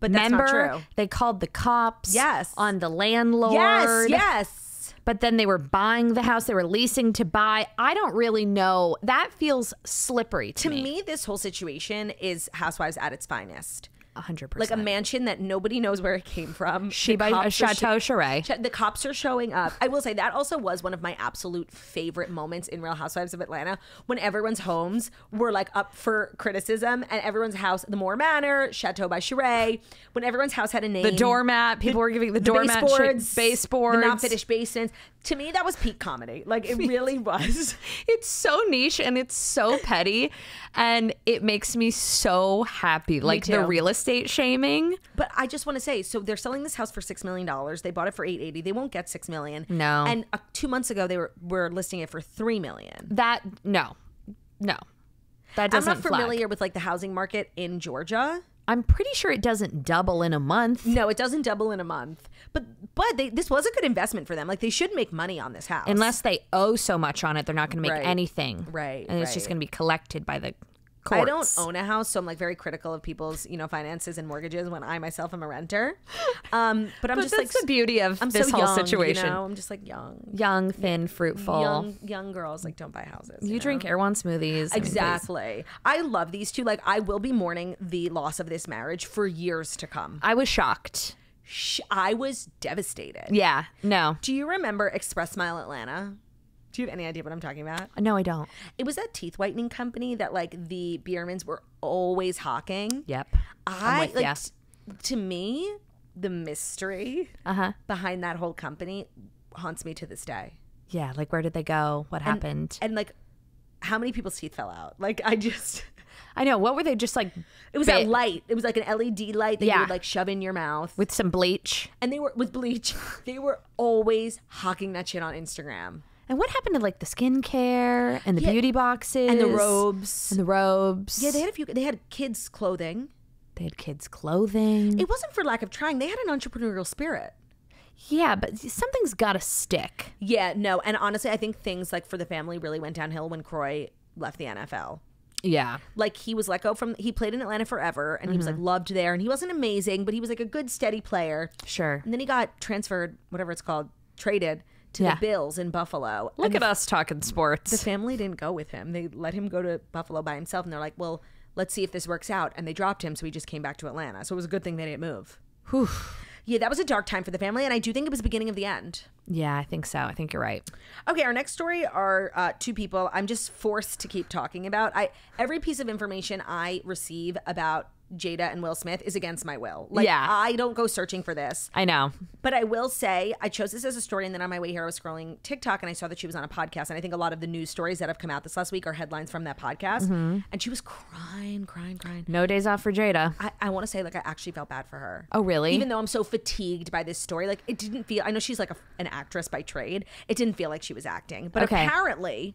But that's Remember, not true. they called the cops Yes. on the landlord. Yes, yes. But then they were buying the house, they were leasing to buy. I don't really know. That feels slippery to, To me, this whole situation is Housewives at its finest. 100%. Like a mansion that nobody knows where it came from. she by uh, a Chateau Sheree. Ch- The cops are showing up. I will say that also was one of my absolute favorite moments in Real Housewives of Atlanta when everyone's homes were like up for criticism and everyone's house, the Moore Manor, Chateau by Sheree, when everyone's house had a name. The doormat. People were giving the, the doormat baseboards, baseboards. the not finished basins. To me, that was peak comedy. Like it really was. It's so niche and it's so petty and it makes me so happy. Like the real estate shaming. But I just want to say, so they're selling this house for six million dollars. They bought it for eight eighty. They won't get six million. No. And uh, two months ago, they were were listing it for three million. That no. No. That I'm doesn't not flag. familiar with like the housing market in Georgia. I'm pretty sure it doesn't double in a month. No, it doesn't double in a month. But but they, this was a good investment for them. Like they should make money on this house. Unless they owe so much on it, they're not going to make Right. anything. Right, And it's just going to be collected by the courts. I don't own a house, so I'm like very critical of people's you know finances and mortgages when I myself am a renter. Um, but I'm But just that's like the beauty of I'm this so whole young, situation. You know? I'm just like young, Young, thin, fruitful. young, young girls like don't buy houses. you know? drink Erewhon smoothies. I mean. Exactly. I love these two. Like, I will be mourning the loss of this marriage for years to come. I was shocked. Sh- I was devastated. Yeah. No. Do you remember Express Mile Atlanta? Do you have any idea what I'm talking about? No, I don't. It was that teeth whitening company that like the Biermanns were always hawking. Yep. I like ya. t- to me the mystery Uh huh. behind that whole company haunts me to this day. Yeah. Like, where did they go? What happened? And like how many people's teeth fell out? Like I just I know. What were they just like it was Ba- that light. It was like an LED light that you would like shove in your mouth. with some bleach? and they were with bleach. They were always hawking that shit on Instagram. And what happened to like the skincare and the Yeah, beauty boxes And the robes. and the robes? yeah, they had a few they had kids clothing. they had kids' clothing. It wasn't for lack of trying. They had an entrepreneurial spirit. yeah, but something's got to stick. Yeah, no, and honestly, I think things like for the family really went downhill when Kroy left the NFL. Yeah. Like he was let go from he played in Atlanta forever and he was like Mm-hmm. loved there and he wasn't amazing, but he was like a good steady player. Sure. And then he got transferred, whatever it's called, traded to Yeah. the Bills in Buffalo. Look and at us talking sports. the family didn't go with him. They let him go to Buffalo by himself and they're like, "Well, let's see if this works out." And they dropped him, so he just came back to Atlanta. So it was a good thing they didn't move. Whew. Yeah, that was a dark time for the family and I do think it was the beginning of the end. Yeah, I think so. I think you're right. Okay, our next story are uh, two people I'm just forced to keep talking about. I every piece of information I receive about Jada and Will Smith is against my will. Like Yeah. I don't go searching for this. I know. But I will say I chose this as a story, and then on my way here, I was scrolling TikTok and I saw that she was on a podcast. And I think a lot of the news stories that have come out this last week are headlines from that podcast. Mm-hmm. And she was crying, crying, crying. No days off for Jada. I, I want to say like I actually felt bad for her. Oh, really? Even though I'm so fatigued by this story, like it didn't feel. I know she's like a, an actress by trade. It didn't feel like she was acting, but Okay. apparently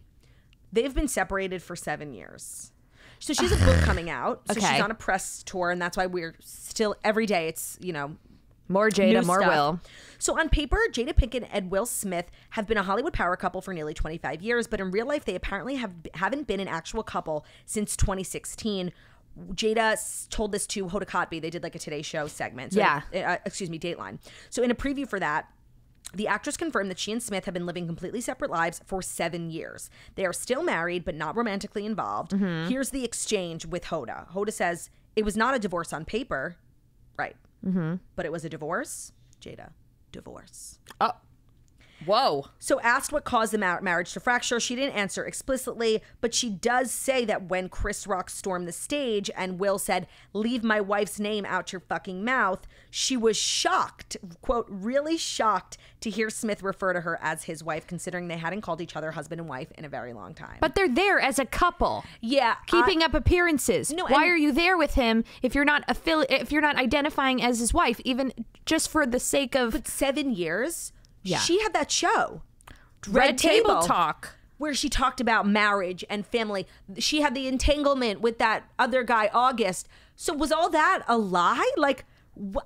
they've been separated for seven years. So she has a book coming out. So Okay. she's on a press tour, and that's why we're still every day. It's you know More Jada, new more stuff. Will. So on paper, Jada Pinkett and Will Smith have been a Hollywood power couple for nearly 25 years, but in real life, they apparently have haven't been an actual couple since 2016. Jada told this to Hoda Kotb. They did like a Today Show segment. So Yeah. uh, excuse me, Dateline. So in a preview for that. The actress confirmed that she and Smith have been living completely separate lives for seven years. They are still married, but not romantically involved. Here's the exchange with Hoda. Hoda says, It was not a divorce on paper. Right. Mm-hmm. But it was a divorce. Jada, divorce. Oh. Whoa. So, asked what caused the mar- marriage to fracture, she didn't answer explicitly, but she does say that when Chris Rock stormed the stage and Will said, Leave my wife's name out your fucking mouth, she was shocked, quote, really shocked to hear Smith refer to her as his wife, considering they hadn't called each other husband and wife in a very long time. But they're there as a couple. yeah, Keeping up appearances. No, Why are you there with him if you're not affili- if you're not identifying as his wife, even just for the sake of but seven years, Yeah. she had that show, Red Table Talk? where she talked about marriage and family. She had the entanglement with that other guy, August. So was all that a lie? Like,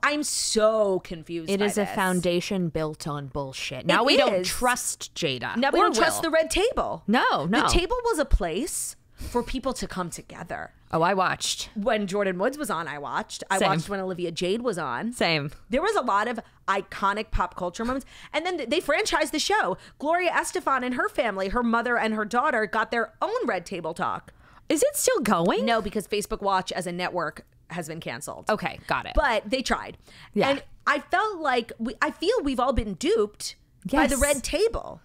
I'm so confused. It is a foundation built on bullshit. Now It we don't trust Jada. Now we don't trust the red table. No, no. The table was a place for people to come together. Oh, I watched. When Jordyn Woods was on, I watched. I Same. watched when Olivia Jade was on. Same. There was a lot of iconic pop culture moments. And then they franchised the show. Gloria Estefan and her family, her mother and her daughter, got their own Red Table Talk. Is it still going? No, because Facebook Watch as a network has been canceled. Okay, got it. But they tried. Yeah. And I felt like, we, I feel we've all been duped by the Red Table.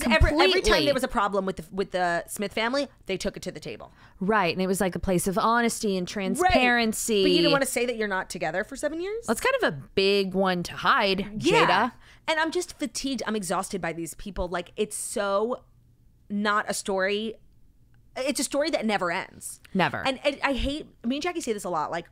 Because every, every time there was a problem with the, with the Smith family, they took it to the table. right, and it was like a place of honesty and Right. transparency. But you didn't want to say that you're not together for seven years? That's kind of a big one to hide, Jada. And I'm just fatigued. I'm exhausted by these people. Like it's so not a story. It's a story that never ends. Never. And, and I hate. Me and Jackie say this a lot. Like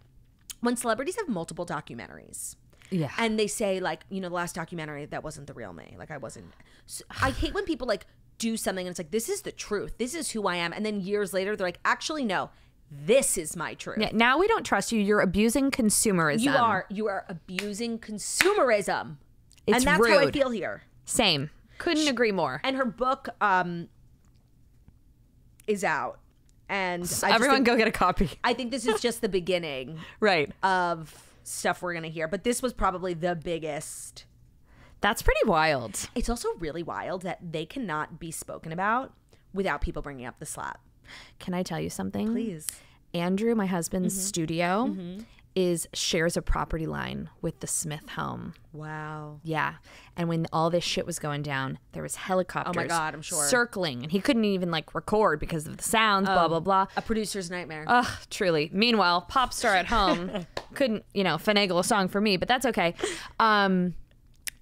when celebrities have multiple documentaries. Yeah. And they say like, you know, the last documentary that wasn't the real me. Like I wasn't. So I hate when people like do something and it's like this is the truth. This is who I am. And then years later they're like, actually no, this is my truth. Yeah, Now we don't trust you. You're abusing consumerism. You are you are abusing consumerism. It's and that's how I feel here. Same. Couldn't agree more. And her book um is out. And I Everyone think, go get a copy. I think this is just the beginning Right. of stuff we're gonna hear. But this was probably the biggest. That's pretty wild. It's also really wild that they cannot be spoken about without people bringing up the slap. Can I tell you something? Please. Andrew, my husband's Mm-hmm. studio, is shares a property line with the Smith home. Wow. Yeah. And when all this shit was going down, there was helicopters Oh my God, I'm sure. circling and he couldn't even like record because of the sounds, blah blah blah. A producer's nightmare. Ugh, truly. Meanwhile, pop star at home couldn't, you know, finagle a song for me, but that's okay. Um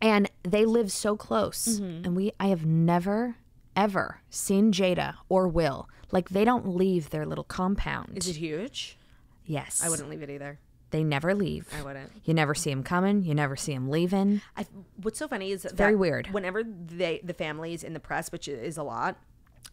and they live so close. Mm-hmm. And we I have never ever seen Jada or Will. Like they don't leave their little compound. is it huge? yes. I wouldn't leave it either. They never leave. I wouldn't. You never see them coming, you never see them leaving. I, what's so funny is that very weird. Whenever they the families in the press, which is a lot,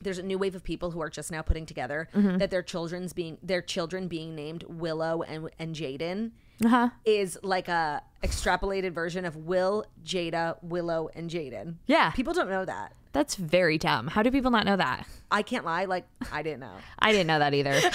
there's a new wave of people who are just now putting together Mm-hmm. that their children's being their children being named Willow and and Jaden Uh-huh. is like a extrapolated version of Will, Jada, Willow, and Jaden. Yeah. People don't know that. That's very dumb. How do people not know that? I can't lie, like I didn't know. I didn't know that either.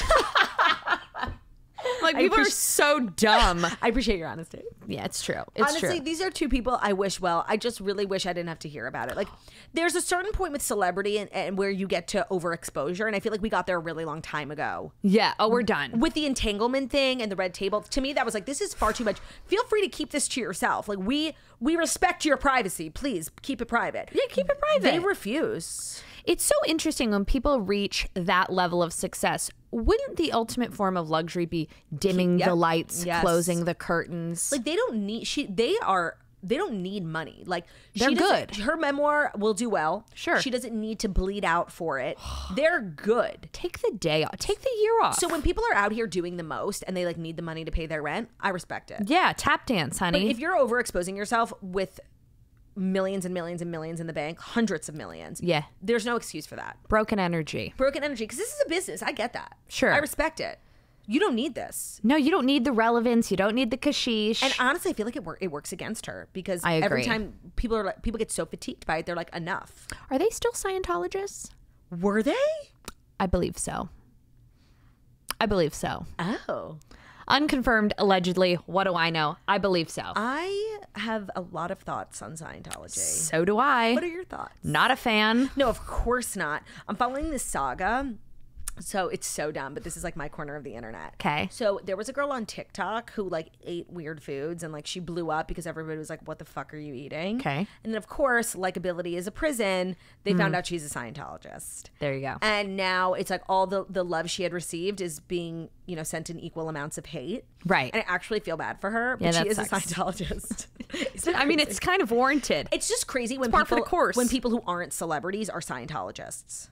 like people are so dumb. I appreciate your honesty. Yeah, it's true. It's Honestly, true. these are two people I wish well. I just really wish I didn't have to hear about it. Like, there's a certain point with celebrity and, and where you get to overexposure, and I feel like we got there a really long time ago. Yeah. Oh, we're done. With the entanglement thing and the red table, to me that was like, this is far too much. Feel free to keep this to yourself. Like we we respect your privacy. Please keep it private. Yeah, keep it private. They refuse. It's so interesting when people reach that level of success. Wouldn't the ultimate form of luxury be dimming Yep. the lights, Yes. closing the curtains? Like they don't need she they are they don't need money. Like They're she good. Her memoir will do well. Sure. She doesn't need to bleed out for it. They're good. take the day off. Take the year off. So when people are out here doing the most and they like need the money to pay their rent, I respect it. yeah, tap dance, But honey. if you're overexposing yourself with millions and millions and millions in the bank, hundreds of millions, yeah, there's no excuse for that. broken energy. Broken energy, because this is a business. I get that. Sure. I respect it. You don't need this. No, you don't need the relevance. You don't need the kashish. And honestly, I feel like it, wor- it works against her because every time people are like, people get so fatigued by it, they're like, enough. Are they still Scientologists? Were they? I believe so. I believe so. Oh. Unconfirmed, allegedly. What do I know? I believe so. I have a lot of thoughts on Scientology. so do I. What are your thoughts? Not a fan. No, of course not. I'm following this saga. So it's so dumb, but this is like my corner of the internet. Okay. So there was a girl on TikTok who like ate weird foods and like she blew up because everybody was like, What the fuck are you eating?" Okay. And then of course, likability is a prison. They Hmm. found out she's a Scientologist. There you go. And now it's like all the the love she had received is being, you know, sent in equal amounts of hate. Right. And I actually feel bad for her, but Yeah, she is sucks. a Scientologist. I mean, it's kind of warranted. It's just crazy when people the course. when people who aren't celebrities are Scientologists.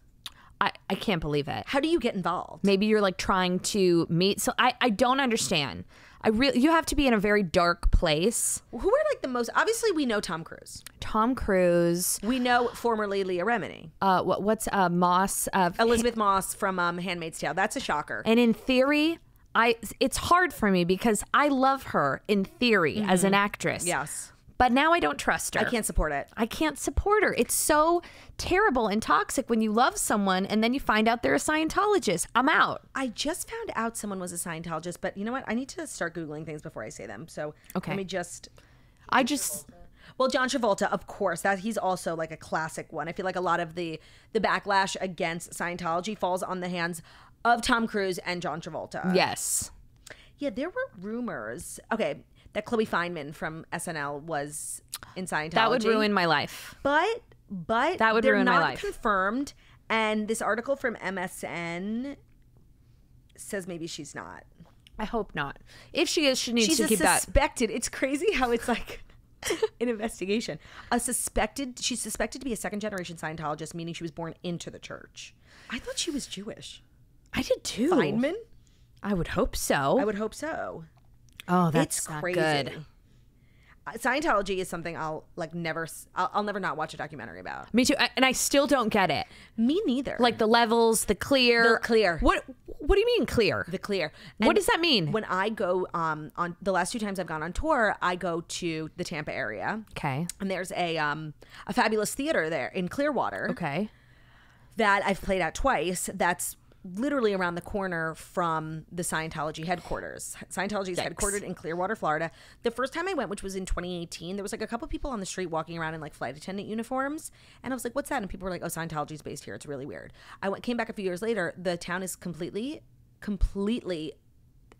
I, I can't believe it. How do you get involved? Maybe you're like trying to meet. So I, I don't understand. I really, you have to be in a very dark place. Who are like the most? Obviously, we know Tom Cruise. Tom Cruise. We know formerly Leah Remini, Uh, what what's uh Moss? Uh, Elisabeth Moss from um, *Handmaid's Tale*. That's a shocker. and in theory, I it's hard for me because I love her in theory as an actress. Yes, But now I don't trust her. I can't support it. I can't support her. It's so terrible and toxic when you love someone and then you find out they're a Scientologist. I'm out. I just found out someone was a Scientologist, but you know what? I need to start googling things before I say them. So Okay. let me just. I just Well, John Travolta, of course, that he's also like a classic one. I feel like a lot of the the backlash against Scientology falls on the hands of Tom Cruise and John Travolta. yes. Yeah, there were rumors. Okay, that Chloe Fineman from SNL was in Scientology. That would ruin my life. But but That would ruin my not life. confirmed. And this article from MSN says maybe she's not. I hope not. If she is, she needs She's to keep that. suspected. It's crazy how it's like an investigation. A suspected. She's suspected to be a second generation Scientologist, meaning she was born into the church. I thought she was Jewish. I did too. Feynman. I would hope so. I would hope so. Oh, that's it's crazy. good. Uh, Scientology is something I'll like never. I'll, I'll never not watch a documentary about. Me too. And I still don't get it. Me neither. Like the levels, the clear. The clear. What What do you mean clear? the clear. what does that mean? When I go um on the last two times I've gone on tour, I go to the Tampa area, okay. and there's a um a fabulous theater there in Clearwater Okay. that I've played at twice. That's literally around the corner from the Scientology headquarters. Scientology is Yikes. headquartered in Clearwater, Florida. The first time I went, which was in 2018, there was like a couple people on the street walking around in like flight attendant uniforms, and I was like, "What's that?" And people were like, "Oh, Scientology's based here. It's really weird." I went, came back a few years later. The town is completely, completely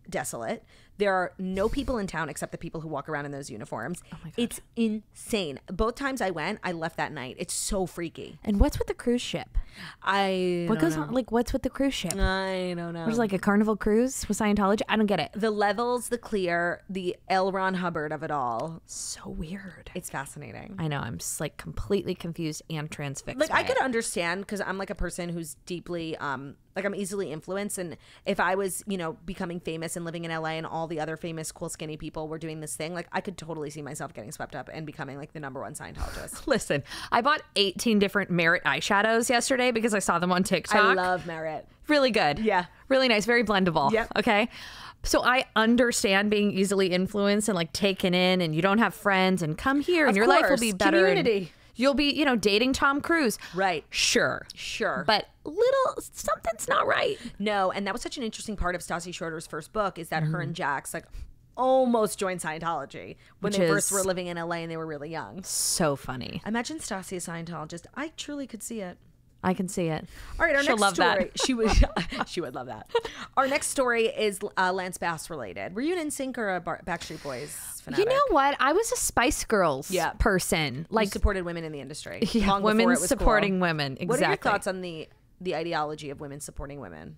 desolate. There are no people in town except the people who walk around in those uniforms. Oh my God. It's insane. Both times I went, I left that night. It's so freaky. And what's with the cruise ship? I What goes know. on? Like, what's with the cruise ship? I don't know. There's like a carnival cruise with Scientology. I don't get it. the levels, the clear, the L. Ron Hubbard of it all. So weird. It's fascinating. I know. I'm just like completely confused and transfixed. Like I could it. understand because I'm like a person who's deeply um like I'm easily influenced and if I was you know becoming famous and living in LA and all the other famous cool skinny people were doing this thing like I could totally see myself getting swept up and becoming like the number one Scientologist. Listen, I bought 18 different Merit eyeshadows yesterday because I saw them on TikTok. I love merit. really good. Yeah. Really nice. Very blendable. Yep. Okay. So I understand being easily influenced and like taken in, and you don't have friends, and come here, and Of your life will be better. and Community. You'll be, you know, dating Tom Cruise. Right. Sure. Sure. But little something's not right. No, and that was such an interesting part of Stassi Schroeder's first book is that her Mm-hmm. and Jax like almost joined Scientology when Which they first were living in LA and they were really young. So funny. Imagine Stassi a Scientologist. I truly could see it. I can see it. All right, our She'll next love that. story. She would. she would love that. Our next story is uh, Lance Bass related. Were you an NSYNC or a Bar- Backstreet Boys fanatic? You know what? I was a Spice Girls Yeah. person. like Like supported women in the industry. Yeah, long women it was supporting cool. women. What are your thoughts on the the ideology of women supporting women?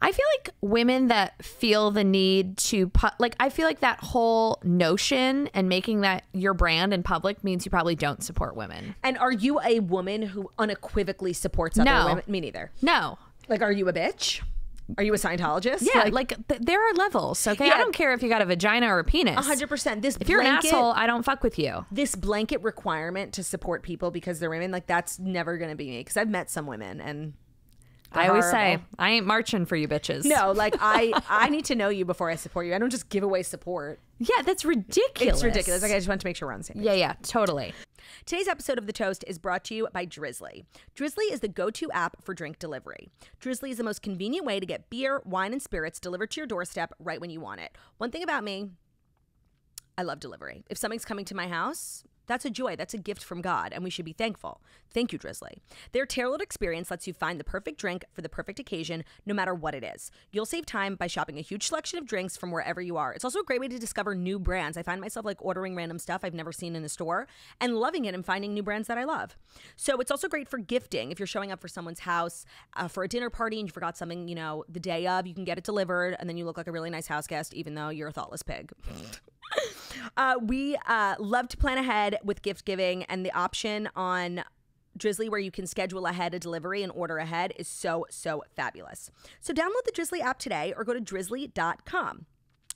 I feel like women that feel the need to pu- like I feel like that whole notion and making that your brand in public means you probably don't support women. And are you a woman who unequivocally supports other No. women? Me neither. No. Like, are you a bitch? Are you a Scientologist? Yeah, like, th- there are levels, okay? Yeah. I don't care if you got a vagina or a penis. hundred percent. This If you're an asshole, I don't fuck with you. this blanket requirement to support people because they're women, like that's never gonna be me. Because I've met some women and I always say. I ain't marching for you bitches. no, like I I need to know you before I support you. I don't just give away support. Yeah, that's ridiculous. It's ridiculous. Like I just want to make sure we're on the same. page. yeah, yeah, totally. Today's episode of The Toast is brought to you by Drizly. Drizly is the go to app for drink delivery. Drizly is the most convenient way to get beer, wine, and spirits delivered to your doorstep right when you want it. One thing about me, I love delivery. If something's coming to my house, that's a joy. That's a gift from God, and we should be thankful. Thank you, Drizly. Their tailored experience lets you find the perfect drink for the perfect occasion, no matter what it is. You'll save time by shopping a huge selection of drinks from wherever you are. It's also a great way to discover new brands. I find myself like ordering random stuff I've never seen in a store and loving it and finding new brands that I love. So it's also great for gifting. If you're showing up for someone's house uh, for a dinner party and you forgot something, you know, the day of, you can get it delivered, and then you look like a really nice house guest, even though you're a thoughtless pig. Uh, we uh, love to plan ahead with gift giving, and the option on Drizly where you can schedule ahead a delivery and order ahead is so, so fabulous. So download the Drizly app today or go to drizly.com.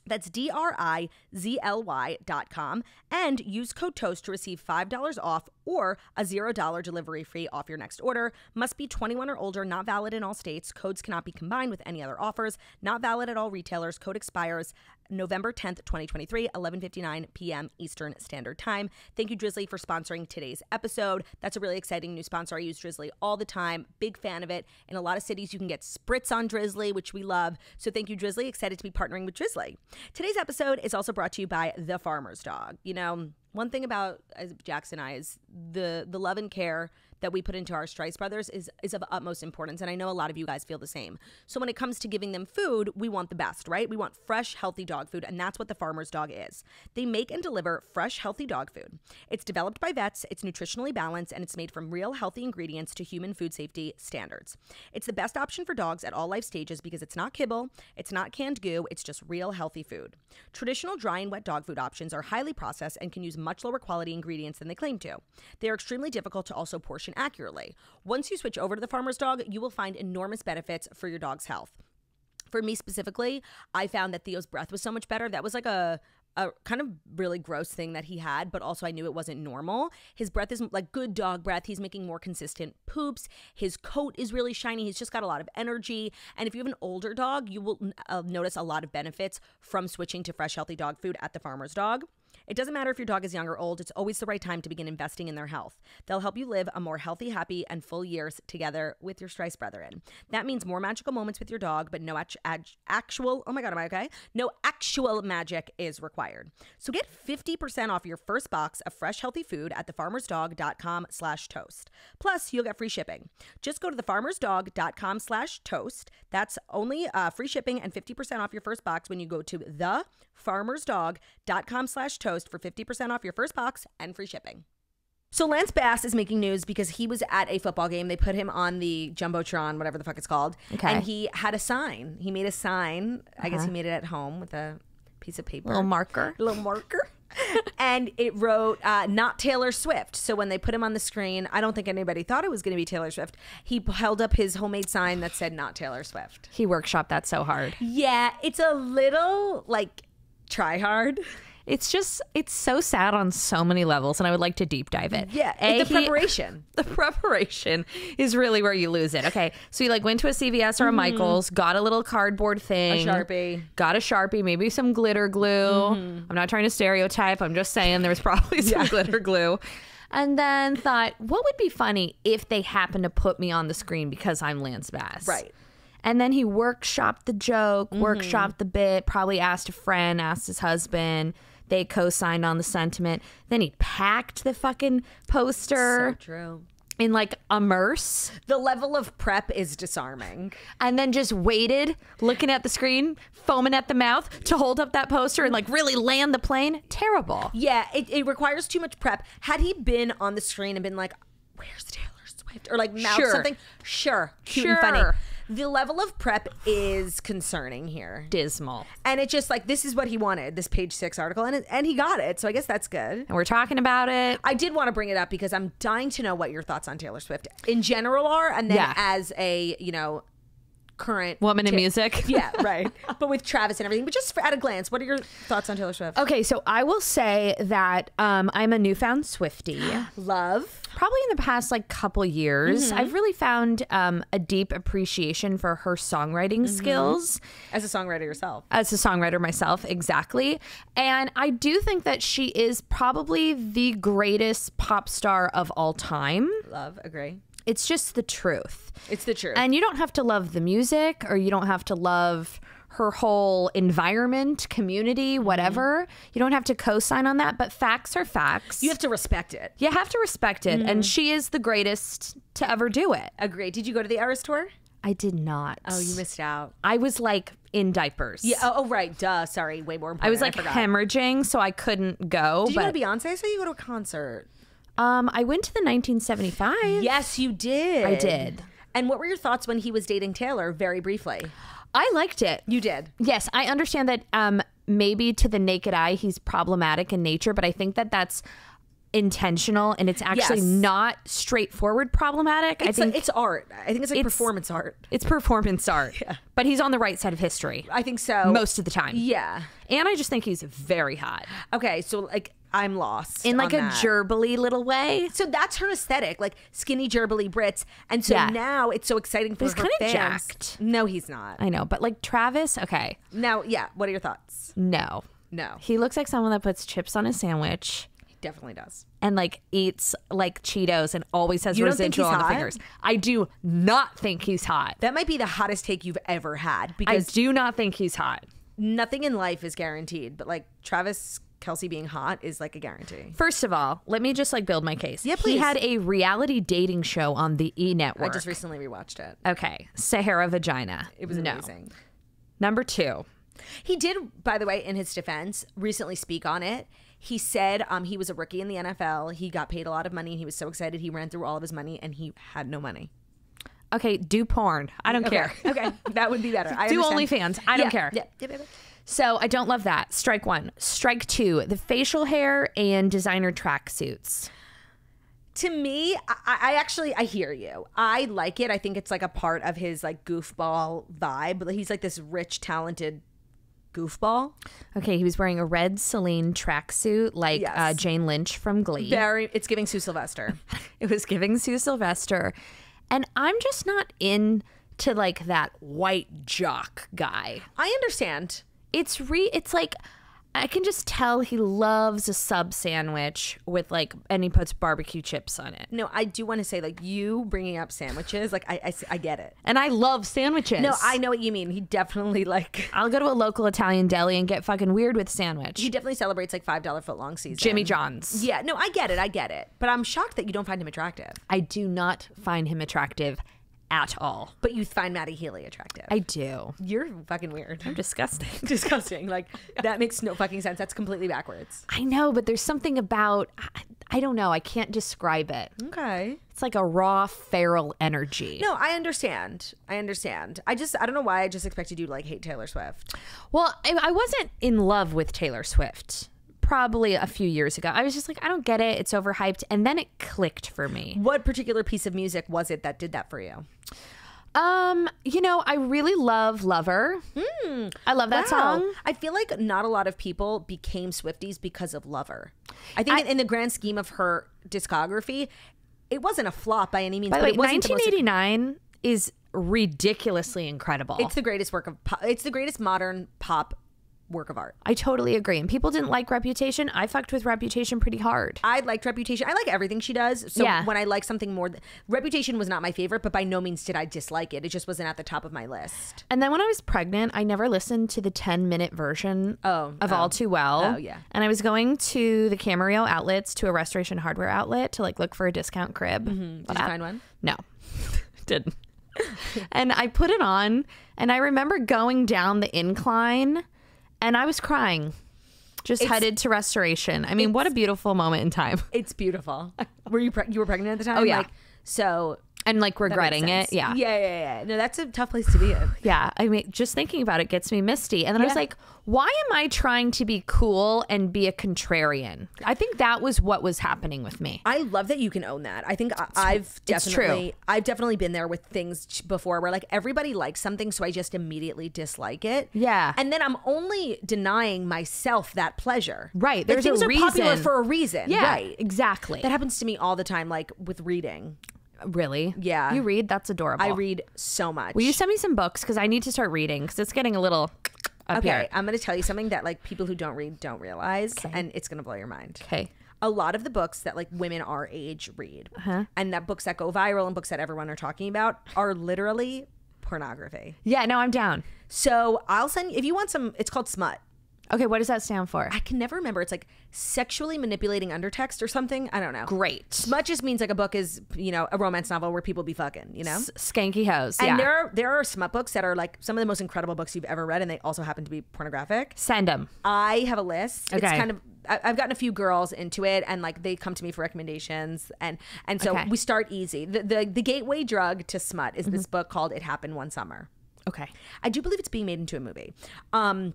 That's D R I Z L Y dot com and use code TOAST to receive $5 off or a $0 delivery fee off your next order. Must be 21 or older, not valid in all states. Codes cannot be combined with any other offers. Not valid at all retailers. Code expires November 10th, 2023, 11:59 p.m. Eastern Standard Time. Thank you Drizly for sponsoring today's episode. That's a really exciting new sponsor. I use Drizly all the time. Big fan of it. In a lot of cities you can get spritz on Drizly, which we love. So thank you Drizly. Excited to be partnering with Drizly. Today's episode is also brought to you by The Farmer's Dog. You know, one thing about Jackson and I is the the love and care that we put into our Strice brothers is is of utmost importance, and I know a lot of you guys feel the same. So when it comes to giving them food, we want the best, right? We want fresh, healthy dog food, and that's what the Farmer's Dog is. They make and deliver fresh, healthy dog food. It's developed by vets, it's nutritionally balanced, and it's made from real, healthy ingredients to human food safety standards. It's the best option for dogs at all life stages because it's not kibble, it's not canned goo, it's just real, healthy food. Traditional dry and wet dog food options are highly processed and can use much lower quality ingredients than they claim to. They are extremely difficult to also portion accurately. Once you switch over to the farmer's dog, you will find enormous benefits for your dog's health. For me specifically, I found that Theo's breath was so much better. That was like a a kind of really gross thing that he had, but also I knew it wasn't normal. His breath is like good dog breath. He's making more consistent poops. His coat is really shiny. He's just got a lot of energy. And if you have an older dog, you will uh, notice a lot of benefits from switching to fresh, healthy dog food at the farmer's dog. It doesn't matter if your dog is young or old, it's always the right time to begin investing in their health. They'll help you live a more healthy, happy, and full years together with your Strice brethren. That means more magical moments with your dog, but no act- act- actual, oh my God, am I okay? No actual magic is required. So get 50% off your first box of fresh, healthy food at thefarmersdog.com slash toast. Plus, you'll get free shipping. Just go to thefarmersdog.com slash toast. That's only uh, free shipping and 50% off your first box when you go to thefarmersdog.com slash toast for 50% off your first box and free shipping. So Lance Bass is making news because he was at a football game. They put him on the jumbotron, whatever the fuck it's called, Okay. and he had a sign. He made a sign. I guess he made it at home with a piece of paper, Little marker. A little marker. and it wrote uh, not Taylor Swift. So when they put him on the screen, I don't think anybody thought it was going to be Taylor Swift. He held up his homemade sign that said not Taylor Swift. He workshopped that so hard. Yeah, it's a little like try hard. It's just it's so sad on so many levels, and I would like to deep dive it. Yeah, A, the he- preparation. the preparation is really where you lose it. Okay, so you like went to a CVS or a Michaels, got a little cardboard thing, Mm-hmm. Sharpie. got a sharpie, maybe some glitter glue. Mm-hmm. I'm not trying to stereotype. I'm just saying there was probably some glitter glue. And then thought, what would be funny if they happen to put me on the screen because I'm Lance Bass? Right. And then he workshopped the joke, Mm-hmm. workshopped the bit, probably asked a friend, asked his husband. They co signed on the sentiment. Then he packed the fucking poster true. in like a merce The level of prep is disarming. and then just waited, looking at the screen, foaming at the mouth to hold up that poster and like really land the plane. Terrible. Yeah, it, it requires too much prep. Had he been on the screen and been like, "Where's Taylor Swift?" or like mouth Sure. something, sure, cute and funny. The level of prep is concerning here, Dismal. and it's just like this is what he wanted. This page six article, and it, and he got it. So I guess that's good. And we're talking about it. I did want to bring it up because I'm dying to know what your thoughts on Taylor Swift in general are, and then Yeah. as a you know current Woman in music. yeah, right. but with Travis and everything. But just for, at a glance, what are your thoughts on Taylor Swift? Okay, so I will say that um, I'm a newfound Swiftie. Love. Probably in the past like couple years, Mm-hmm. I've really found um, a deep appreciation for her songwriting Mm-hmm. skills. As a songwriter yourself. as a songwriter myself, exactly. And I do think that she is probably the greatest pop star of all time. Love, agree. It's just the truth. It's the truth. And you don't have to love the music or you don't have to love her whole environment, Mm-hmm. community, whatever. You don't have to co sign on that, but facts are facts. you have to respect it. you have to respect it. Mm-hmm. And she is the greatest to ever do it. Agree. Did you go to the Eras tour? I did not. Oh, you missed out. I was like in diapers. Yeah. Oh, oh, right. Duh. Sorry. Way more important. I was like forgot. hemorrhaging, so I couldn't go. Did you go to Beyonce? I saw you go to a concert. Um, I went to the 1975. Yes, you did. I did. And what were your thoughts when he was dating Taylor? Very briefly. I liked it. You did. Yes, I understand that. Um, maybe to the naked eye, he's problematic in nature, but I think that that's intentional and it's actually Yes. not straightforward problematic. I It's, think it's art. I think it's like It's- performance art. it's performance art. Yeah. But he's on the right side of history I think so. most of the time. Yeah. And I just think he's very hot Okay. So like, I'm lost in like a that. gerbily little way. So that's her aesthetic, like skinny, gerbily Brits. And so Yeah. now it's so exciting for He's her kinda fans. jacked. No, he's not. I know, but like Travis, okay, Now, yeah. What are your thoughts? no. No, He looks like someone that puts chips on a sandwich. he definitely does. and like eats like Cheetos and always has You residual he's on the fingers. I do not think he's hot. That might be the hottest take you've ever had Because I because do not think he's hot. nothing in life is guaranteed, but like Travis Kelce being hot is like a guarantee. First of all, let me just like build my case. Yeah, please. He had a reality dating show on the E Network. I just recently rewatched it. okay, Sahara Vagina. It was No. amazing. Number two. He did, by the way, in his defense, recently speak on it. He said um, he was a rookie in the NFL. He got paid a lot of money and he was so excited. He ran through all of his money and he had no money. Okay, do porn. I don't care. okay, that would be better. I Do understand. OnlyFans. I don't Yeah, care. Yeah, yeah. So I don't love that. Strike one. Strike two. The facial hair and designer tracksuits. to me I, I actually i hear you i like it i think it's like a part of his like goofball vibe but he's like this rich talented goofball Okay, he was wearing a red Celine tracksuit like Yes. uh, Jane Lynch from Glee. very it's giving sue sylvester It was giving Sue Sylvester. And I'm just not into like that white jock guy. i understand It's re it's like I can just tell he loves a sub sandwich with like and he puts barbecue chips on it. no i do want to say like you bringing up sandwiches like I, I I get it And I love sandwiches. no i know what you mean he definitely like I'll go to a local Italian deli and get fucking weird with sandwich. he definitely celebrates like five dollar foot long season Jimmy John's. yeah no i get it i get it but i'm shocked that you don't find him attractive I do not find him attractive at all. but you find Matty Healy attractive I do. you're fucking weird I'm disgusting. disgusting. Like that makes no fucking sense. That's completely backwards. I know, but there's something about I, I don't know. I can't describe it. Okay. It's like a raw feral energy. No, I understand. I understand. I just I don't know why I just expected you to like hate Taylor Swift. Well, I, I wasn't in love with Taylor Swift probably a few years ago. I was just like, I don't get it. It's overhyped. And then it clicked for me. What particular piece of music was it that did that for you? Um, you know, I really love Lover. I love that. Wow. song. I feel like not a lot of people became Swifties because of Lover. I think in the grand scheme of her discography, it wasn't a flop by any means. By the but way, it wasn't the most- 1989 is ridiculously incredible. It's the greatest work of pop. It's the greatest modern pop work of art. I totally agree. And people didn't like Reputation. I fucked with Reputation pretty hard. I liked Reputation. I like everything she does. So Yeah. when I like something more, th- Reputation was not my favorite, but by no means did I dislike it. It just wasn't at the top of my list. And then when I was pregnant, I never listened to the 10 minute version Oh, of oh. All Too Well. Oh, yeah. And I was going to the Camarillo outlets to a restoration hardware outlet to like look for a discount crib. Mm-hmm. Did you find one? No, didn't. and I put it on, and I remember going down the incline, and I was crying. Just headed to restoration. I mean, what a beautiful moment in time, It's beautiful. Were you pre- you were pregnant at the time? Oh, yeah. Like, so and like regretting it. Yeah. Yeah, yeah, yeah. No, that's a tough place to be in. Yeah, I mean, just thinking about it gets me misty. And then I was like, why am I trying to be cool and be a contrarian? I think that was what was happening with me. I love that you can own that. I think I, I've definitely, I've definitely been there with things before where like everybody likes something, so I just immediately dislike it. Yeah. and then I'm only denying myself that pleasure. Right, Like, there's a things are popular reason. for a reason. Yeah, right. exactly. That happens to me all the time, like with reading. Really? Yeah. You read? That's adorable. I read so much. Will you send me some books? Because I need to start reading because it's getting a little up Okay, here. I'm going to tell you something that like people who don't read don't realize, and it's going to blow your mind. Okay. a lot of the books that like women our age read Uh-huh. and that books that go viral and books that everyone are talking about are literally pornography Yeah, no, I'm down. so i'll send if you want some it's called smut Okay, what does that stand for? i can never remember it's like sexually manipulating undertext or something i don't know Great. smut just means like a book is you know a romance novel where people be fucking you know S- Skanky hoes. and yeah. there are there are smut books that are like some of the most incredible books you've ever read and they also happen to be pornographic Send them. I have a list. Okay. It's kind of I- I've gotten a few girls into it, and like they come to me for recommendations, and and so Okay. we start easy. The, the the gateway drug to smut is Mm-hmm. this book called "It Happened One Summer." Okay. I do believe it's being made into a movie. Um,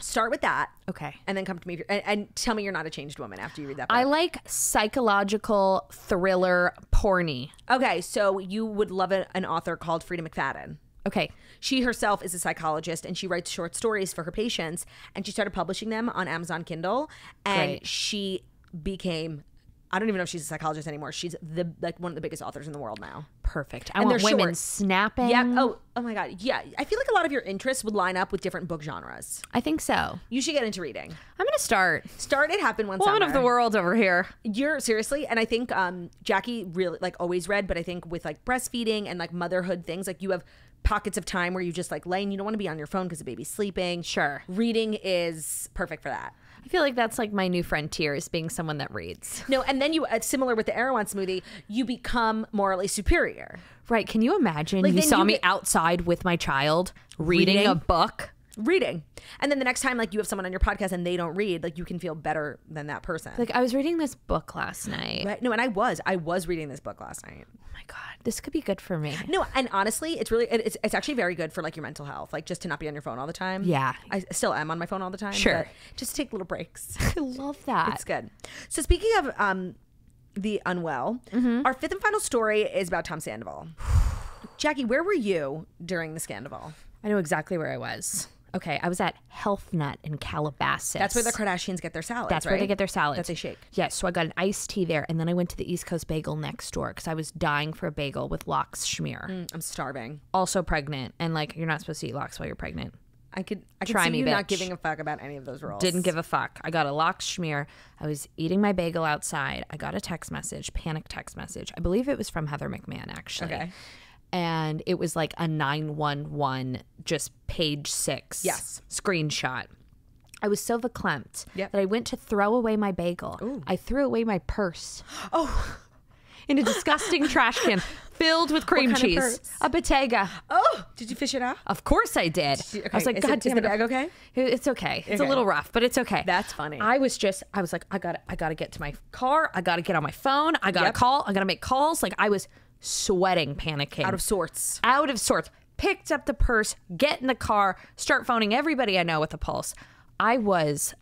start with that, Okay. and then come to me and, and tell me you're not a changed woman after you read that. Book. I like psychological thriller porny. okay, so you would love a, an author called Freida McFadden. Okay. She herself is a psychologist and she writes short stories for her patients and she started publishing them on Amazon Kindle and Great. she became I don't even know if she's a psychologist anymore. She's the like one of the biggest authors in the world now. Perfect. I And want women short. snapping. Yeah. Oh, oh my god. Yeah. I feel like a lot of your interests would line up with different book genres. I think so. You should get into reading. I'm gonna start. Start it happen one Woman summer. of the world over here. You're seriously, and I think um Jackie really like always read, but I think with like breastfeeding and like motherhood things, like you have pockets of time where you just like lay and you don't want to be on your phone because the baby's sleeping. Sure. Reading is perfect for that. I feel like that's like my new frontier is being someone that reads. No, and then you, uh, similar with the Erewhon smoothie, you become morally superior. Right. Can you imagine Like, you saw you me outside with my child reading, Reading? a book? Reading. And then the next time, like, you have someone on your podcast and they don't read, like, you can feel better than that person. Like I was reading this book last night. right? No, and I was. I was reading this book last night. Oh my god, this could be good for me. No, and honestly, it's really, it- it's, it's actually very good for, like, your mental health, like, just to not be on your phone all the time. Yeah. I still am on my phone all the time. Sure. but Just take little breaks. I love that. It's good. So speaking of um, the unwell, our fifth and final story is about Tom Sandoval. Jackie, where were you during the scandal? I know exactly where I was. Okay, I was at Health Nut in Calabasas. That's where the Kardashians get their salads. That's where they get their salads. That they shake. Yes, so I got an iced tea there, and then I went to the East Coast Bagel next door because I was dying for a bagel with lox schmear. Mm, I'm starving. Also pregnant, and like you're not supposed to eat lox while you're pregnant. I could. I could Try see me, you not giving a fuck about any of those rules. Didn't give a fuck. I got a lox schmear. I was eating my bagel outside. I got a text message, panic text message. I believe it was from Heather McMahon actually. Okay. And it was like a 911 just page 6 Yes. screenshot. I was so verklempt Yep. that I went to throw away my bagel. I threw away my purse. Oh. In a disgusting trash can filled with cream cheese. A Bottega. Oh, did you fish it out? Of course I did. Okay, I was like, is God it- is damn the it. bag okay? It's okay. It's a little rough, but it's okay. That's funny. I was just, I was like, I got, I got to get to my car. I got to get on my phone. I got to Yep. call. I got to make calls. Like I was sweating, panicking, Out of sorts. out of sorts. Picked up the purse, get in the car, start phoning everybody I know with a pulse. I was,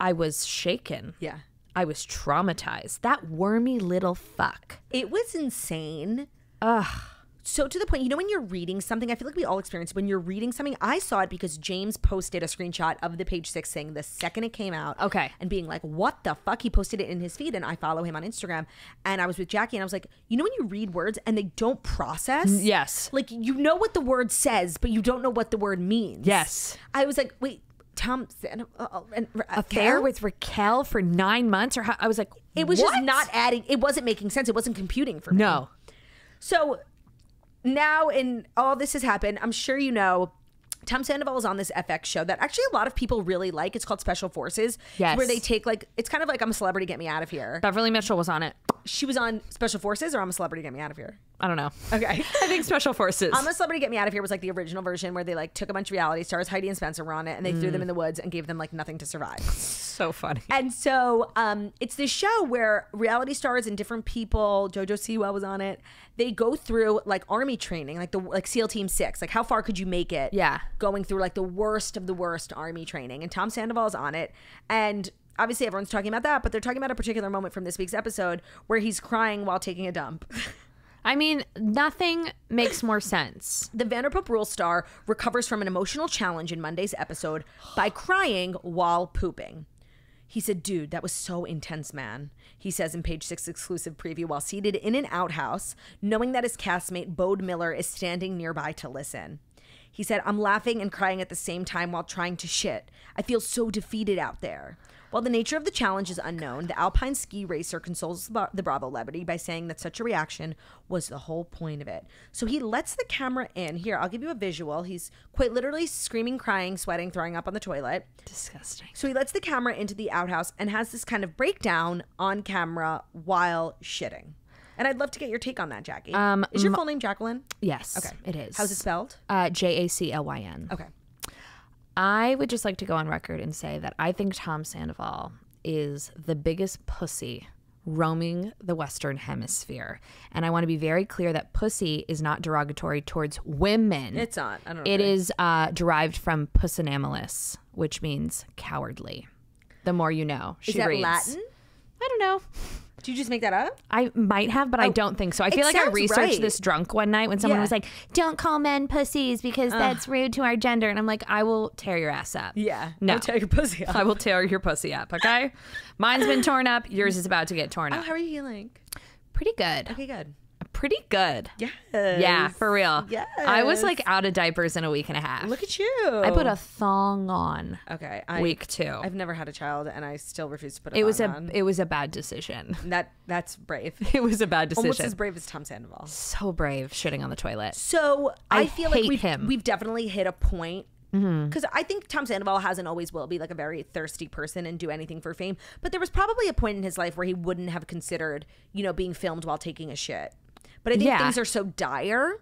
I was shaken. Yeah. I was traumatized. That wormy little fuck. It was insane. Ugh. So to the point, you know, when you're reading something, I feel like we all experience when you're reading something. I saw it because James posted a screenshot of the page six thing the second it came out. Okay. And being like, what the fuck? He posted it in his feed and I follow him on Instagram. And I was with Jackie and I was like, you know, when you read words and they don't process? Yes. Like you know what the word says, but you don't know what the word means. Yes. I was like, wait, Tom, and, uh, and Affair with Raquel for nine months, or how? I was like, It was what? just not adding. It wasn't making sense. It wasn't computing for me. No. So now, in all this has happened, I'm sure you know. Tom Sandoval is on this FX show that actually a lot of people really like. It's called Special Forces. Yes. Where they take like it's kind of like I'm a celebrity, get me out of here. Beverly Mitchell was on it. She was on Special Forces or I'm a celebrity, get me out of here. I don't know. Okay. I think Special Forces. I'm a Celebrity Get Me Out of Here was like the original version where they like took a bunch of reality stars, Heidi and Spencer were on it, and they threw them in the woods and gave them like nothing to survive. so funny. And so um, it's this show where reality stars and different people, JoJo Siwa was on it. They go through like army training, like the like SEAL Team Six. Like how far could you make it? Yeah. going through like the worst of the worst army training. And Tom Sandoval is on it, and obviously everyone's talking about that, but they're talking about a particular moment from this week's episode where he's crying while taking a dump. I mean, nothing makes more sense. The Vanderpump Rules star recovers from an emotional challenge in Monday's episode by crying while pooping. He said, Dude, that was so intense, man. He says in page six exclusive preview while seated in an outhouse, knowing that his castmate, Bode Miller, is standing nearby to listen. He said, I'm laughing and crying at the same time while trying to shit. I feel so defeated out there. While the nature of the challenge is unknown, the alpine ski racer consoles the the Bravo celebrity by saying that such a reaction was the whole point of it. So he lets the camera in. Here, I'll give you a visual. He's quite literally screaming, crying, sweating, throwing up on the toilet. Disgusting. So he lets the camera into the outhouse and has this kind of breakdown on camera while shitting. And I'd love to get your take on that, Jackie. Um, is your full name Jacqueline? Yes, Okay. it is. How's it spelled? Uh, J A C L Y N. Okay. I would just like to go on record and say that I think Tom Sandoval is the biggest pussy roaming the Western Hemisphere. And I want to be very clear that pussy is not derogatory towards women. It's on. I don't know. It is uh, derived from pusillanimous, which means cowardly. The more you know. She Is that reads. Latin? I don't know. Did you just make that up? I might have, but I oh, don't think so. I feel like I Oh, researched right. this drunk one night when someone Yeah. was like, "Don't call men pussies because that's rude to our gender," and I'm like, "I will tear your ass up." Yeah. No. I'll tear your pussy off. I will tear your pussy up. Okay, mine's been torn up. Yours is about to get torn Oh, up. how are you healing? Pretty good. Okay, good. Pretty good. Yes. Yeah, for real. Yes. I was like out of diapers in a week and a half. Look at you. I put a thong on okay. I, week two. I've never had a child, and I still refuse to put a it was a on. it was a bad decision. that that's brave. It was a bad decision. Almost as brave as Tom Sandoval. so brave shitting on the toilet. So I, I feel like we've, him. we've definitely hit a point mm-hmm. because I think Tom Sandoval has and always will be like a very thirsty person and do anything for fame. But there was probably a point in his life where he wouldn't have considered, you know, being filmed while taking a shit. But I think Yeah. things are so dire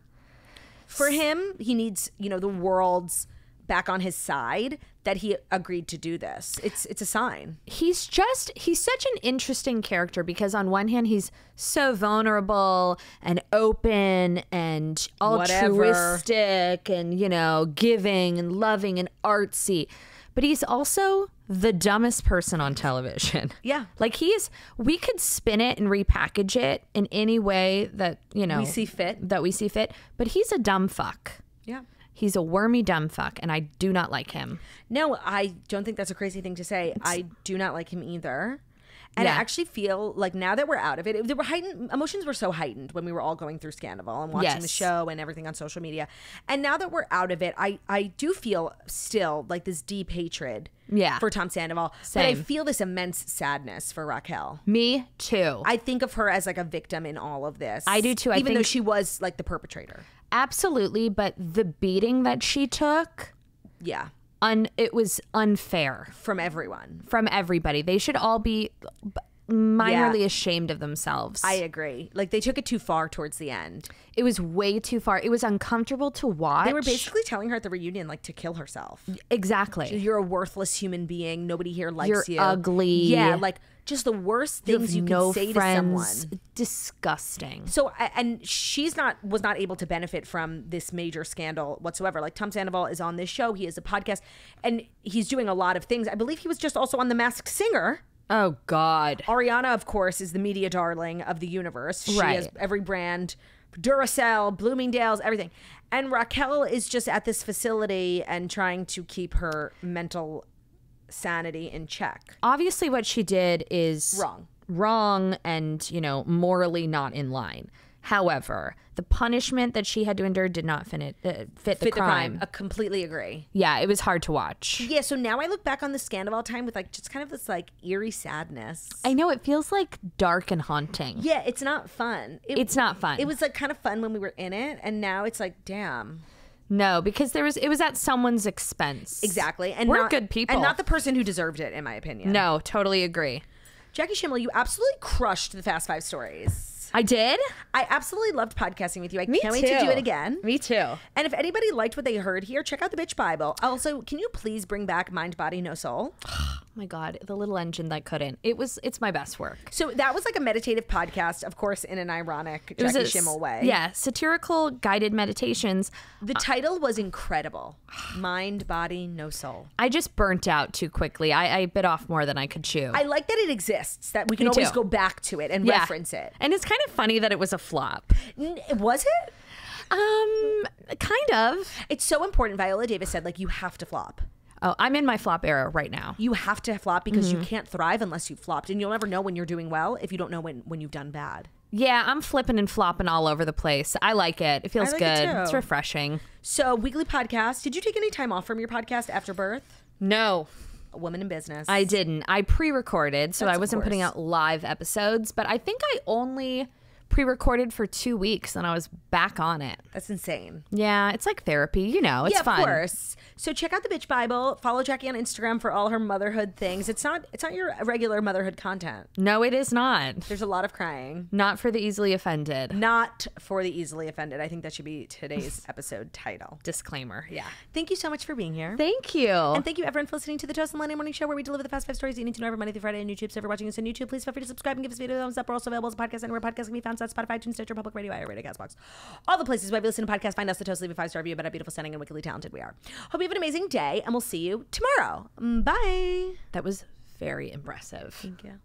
for him. He needs, you know, the world's back on his side that he agreed to do this. It's it's a sign. he's just he's such an interesting character because on one hand he's so vulnerable and open and Whatever. altruistic and you know giving and loving and artsy but he's also the dumbest person on television Yeah. like he's we could spin it and repackage it in any way that you know We see fit. that we see fit but he's a dumb fuck Yeah. he's a wormy dumb fuck and i do not like him No, I don't think that's a crazy thing to say. I do not like him either. And Yeah. I actually feel like now that we're out of it, there were heightened emotions were so heightened when we were all going through Scandival and watching the show and everything on social media. And now that we're out of it, I I do feel still like this deep hatred Yeah. for Tom Sandoval. But I feel this immense sadness for Raquel. me too I think of her as like a victim in all of this. I do too. I even though she was like the perpetrator. Absolutely, but the beating that she took, Yeah. Un it was unfair From everyone. from everybody. They should all be b- minorly ashamed of themselves. I agree. Like they took it too far towards the end. it was way too far. It was uncomfortable to watch. They were basically telling her at the reunion like to kill herself. exactly. You're a worthless human being. Nobody here likes You're you. ugly. Yeah, like just the worst things have you, no can say friends. to someone. Disgusting. So and she's not was not able to benefit from this major scandal whatsoever. Like Tom Sandoval is on this show, he has a podcast, and he's doing a lot of things. I believe he was just also on The Masked Singer. Oh God. Ariana, of course, is the media darling of the universe. She Right. has every brand Duracell, Bloomingdale's, everything. And Raquel is just at this facility and trying to keep her mental sanity in check. Obviously, what she did is Wrong. wrong, and you know morally not in line. However, the punishment that she had to endure did not fit, it, uh, fit, the, Fit the crime. crime. I completely agree. Yeah, it was hard to watch. Yeah, so now I look back on the scandal all time with like just kind of this like eerie sadness. I know it feels like dark and haunting. yeah, it's not fun. It, It's not fun. it was like kind of fun when we were in it, and now it's like, damn. No, because there was it was at someone's expense. Exactly. And We're not, good people. And not the person who deserved it, in my opinion. No, totally agree. Jackie Schimmel, you absolutely crushed the Fast Five stories. I did. I absolutely loved podcasting with you. I Me can't wait to do it again. Me too. And if anybody liked what they heard here, check out the Bitch Bible. Also, can you please bring back Mind, Body, No Soul? Oh my god, the little engine that couldn't. It was it's my best work. So that was like a meditative podcast, of course, in an ironic It Jackie a Schimmel way. Yeah, satirical guided meditations. The uh, title was incredible. Mind, Body, No Soul. I just burnt out too quickly. I, I bit off more than I could chew. I like that it exists, that we can Me always too. go back to it and Yeah. reference it. And it's kind of funny that it was a flop. N- Was it? Um, kind of. It's so important. Viola Davis said, like, you have to flop. Oh, I'm in my flop era right now. You have to flop because Mm-hmm. you can't thrive unless you've flopped. And you'll never know when you're doing well if you don't know when, when you've done bad. Yeah, I'm flipping and flopping all over the place. I like it. It feels like good. too. It's refreshing. So, weekly podcast. Did you take any time off from your podcast after birth? No, woman in business. I didn't. I pre-recorded, so That's I wasn't putting out live episodes, but I think I only pre-recorded for 2 weeks and I was back on it. That's insane. Yeah, it's like therapy, you know. It's yeah, fun. of course. So check out the Bitch Bible. Follow Jackie on Instagram for all her motherhood things. It's not it's not your regular motherhood content. No, it is not. There's a lot of crying. Not for the easily offended. Not for the easily offended. I think that should be today's episode title. Disclaimer. Yeah. Thank you so much for being here. Thank you. And thank you everyone for listening to the Toast and Lenny Morning Show where we deliver the fast five stories you need to know every Monday through Friday on YouTube. So if you're watching us on YouTube, please feel free to subscribe and give us a video a thumbs up. We're also available as a podcast anywhere podcasts can be found. So that's Spotify, iTunes, Stitcher, Public Radio, iRadio, Castbox. All the places where you listen to podcasts, find us the Toast, leave a five star review about how beautiful, stunning, and wickedly talented we are. Hope you have an amazing day, and we'll see you tomorrow. Mm, Bye. that was very impressive. Thank you.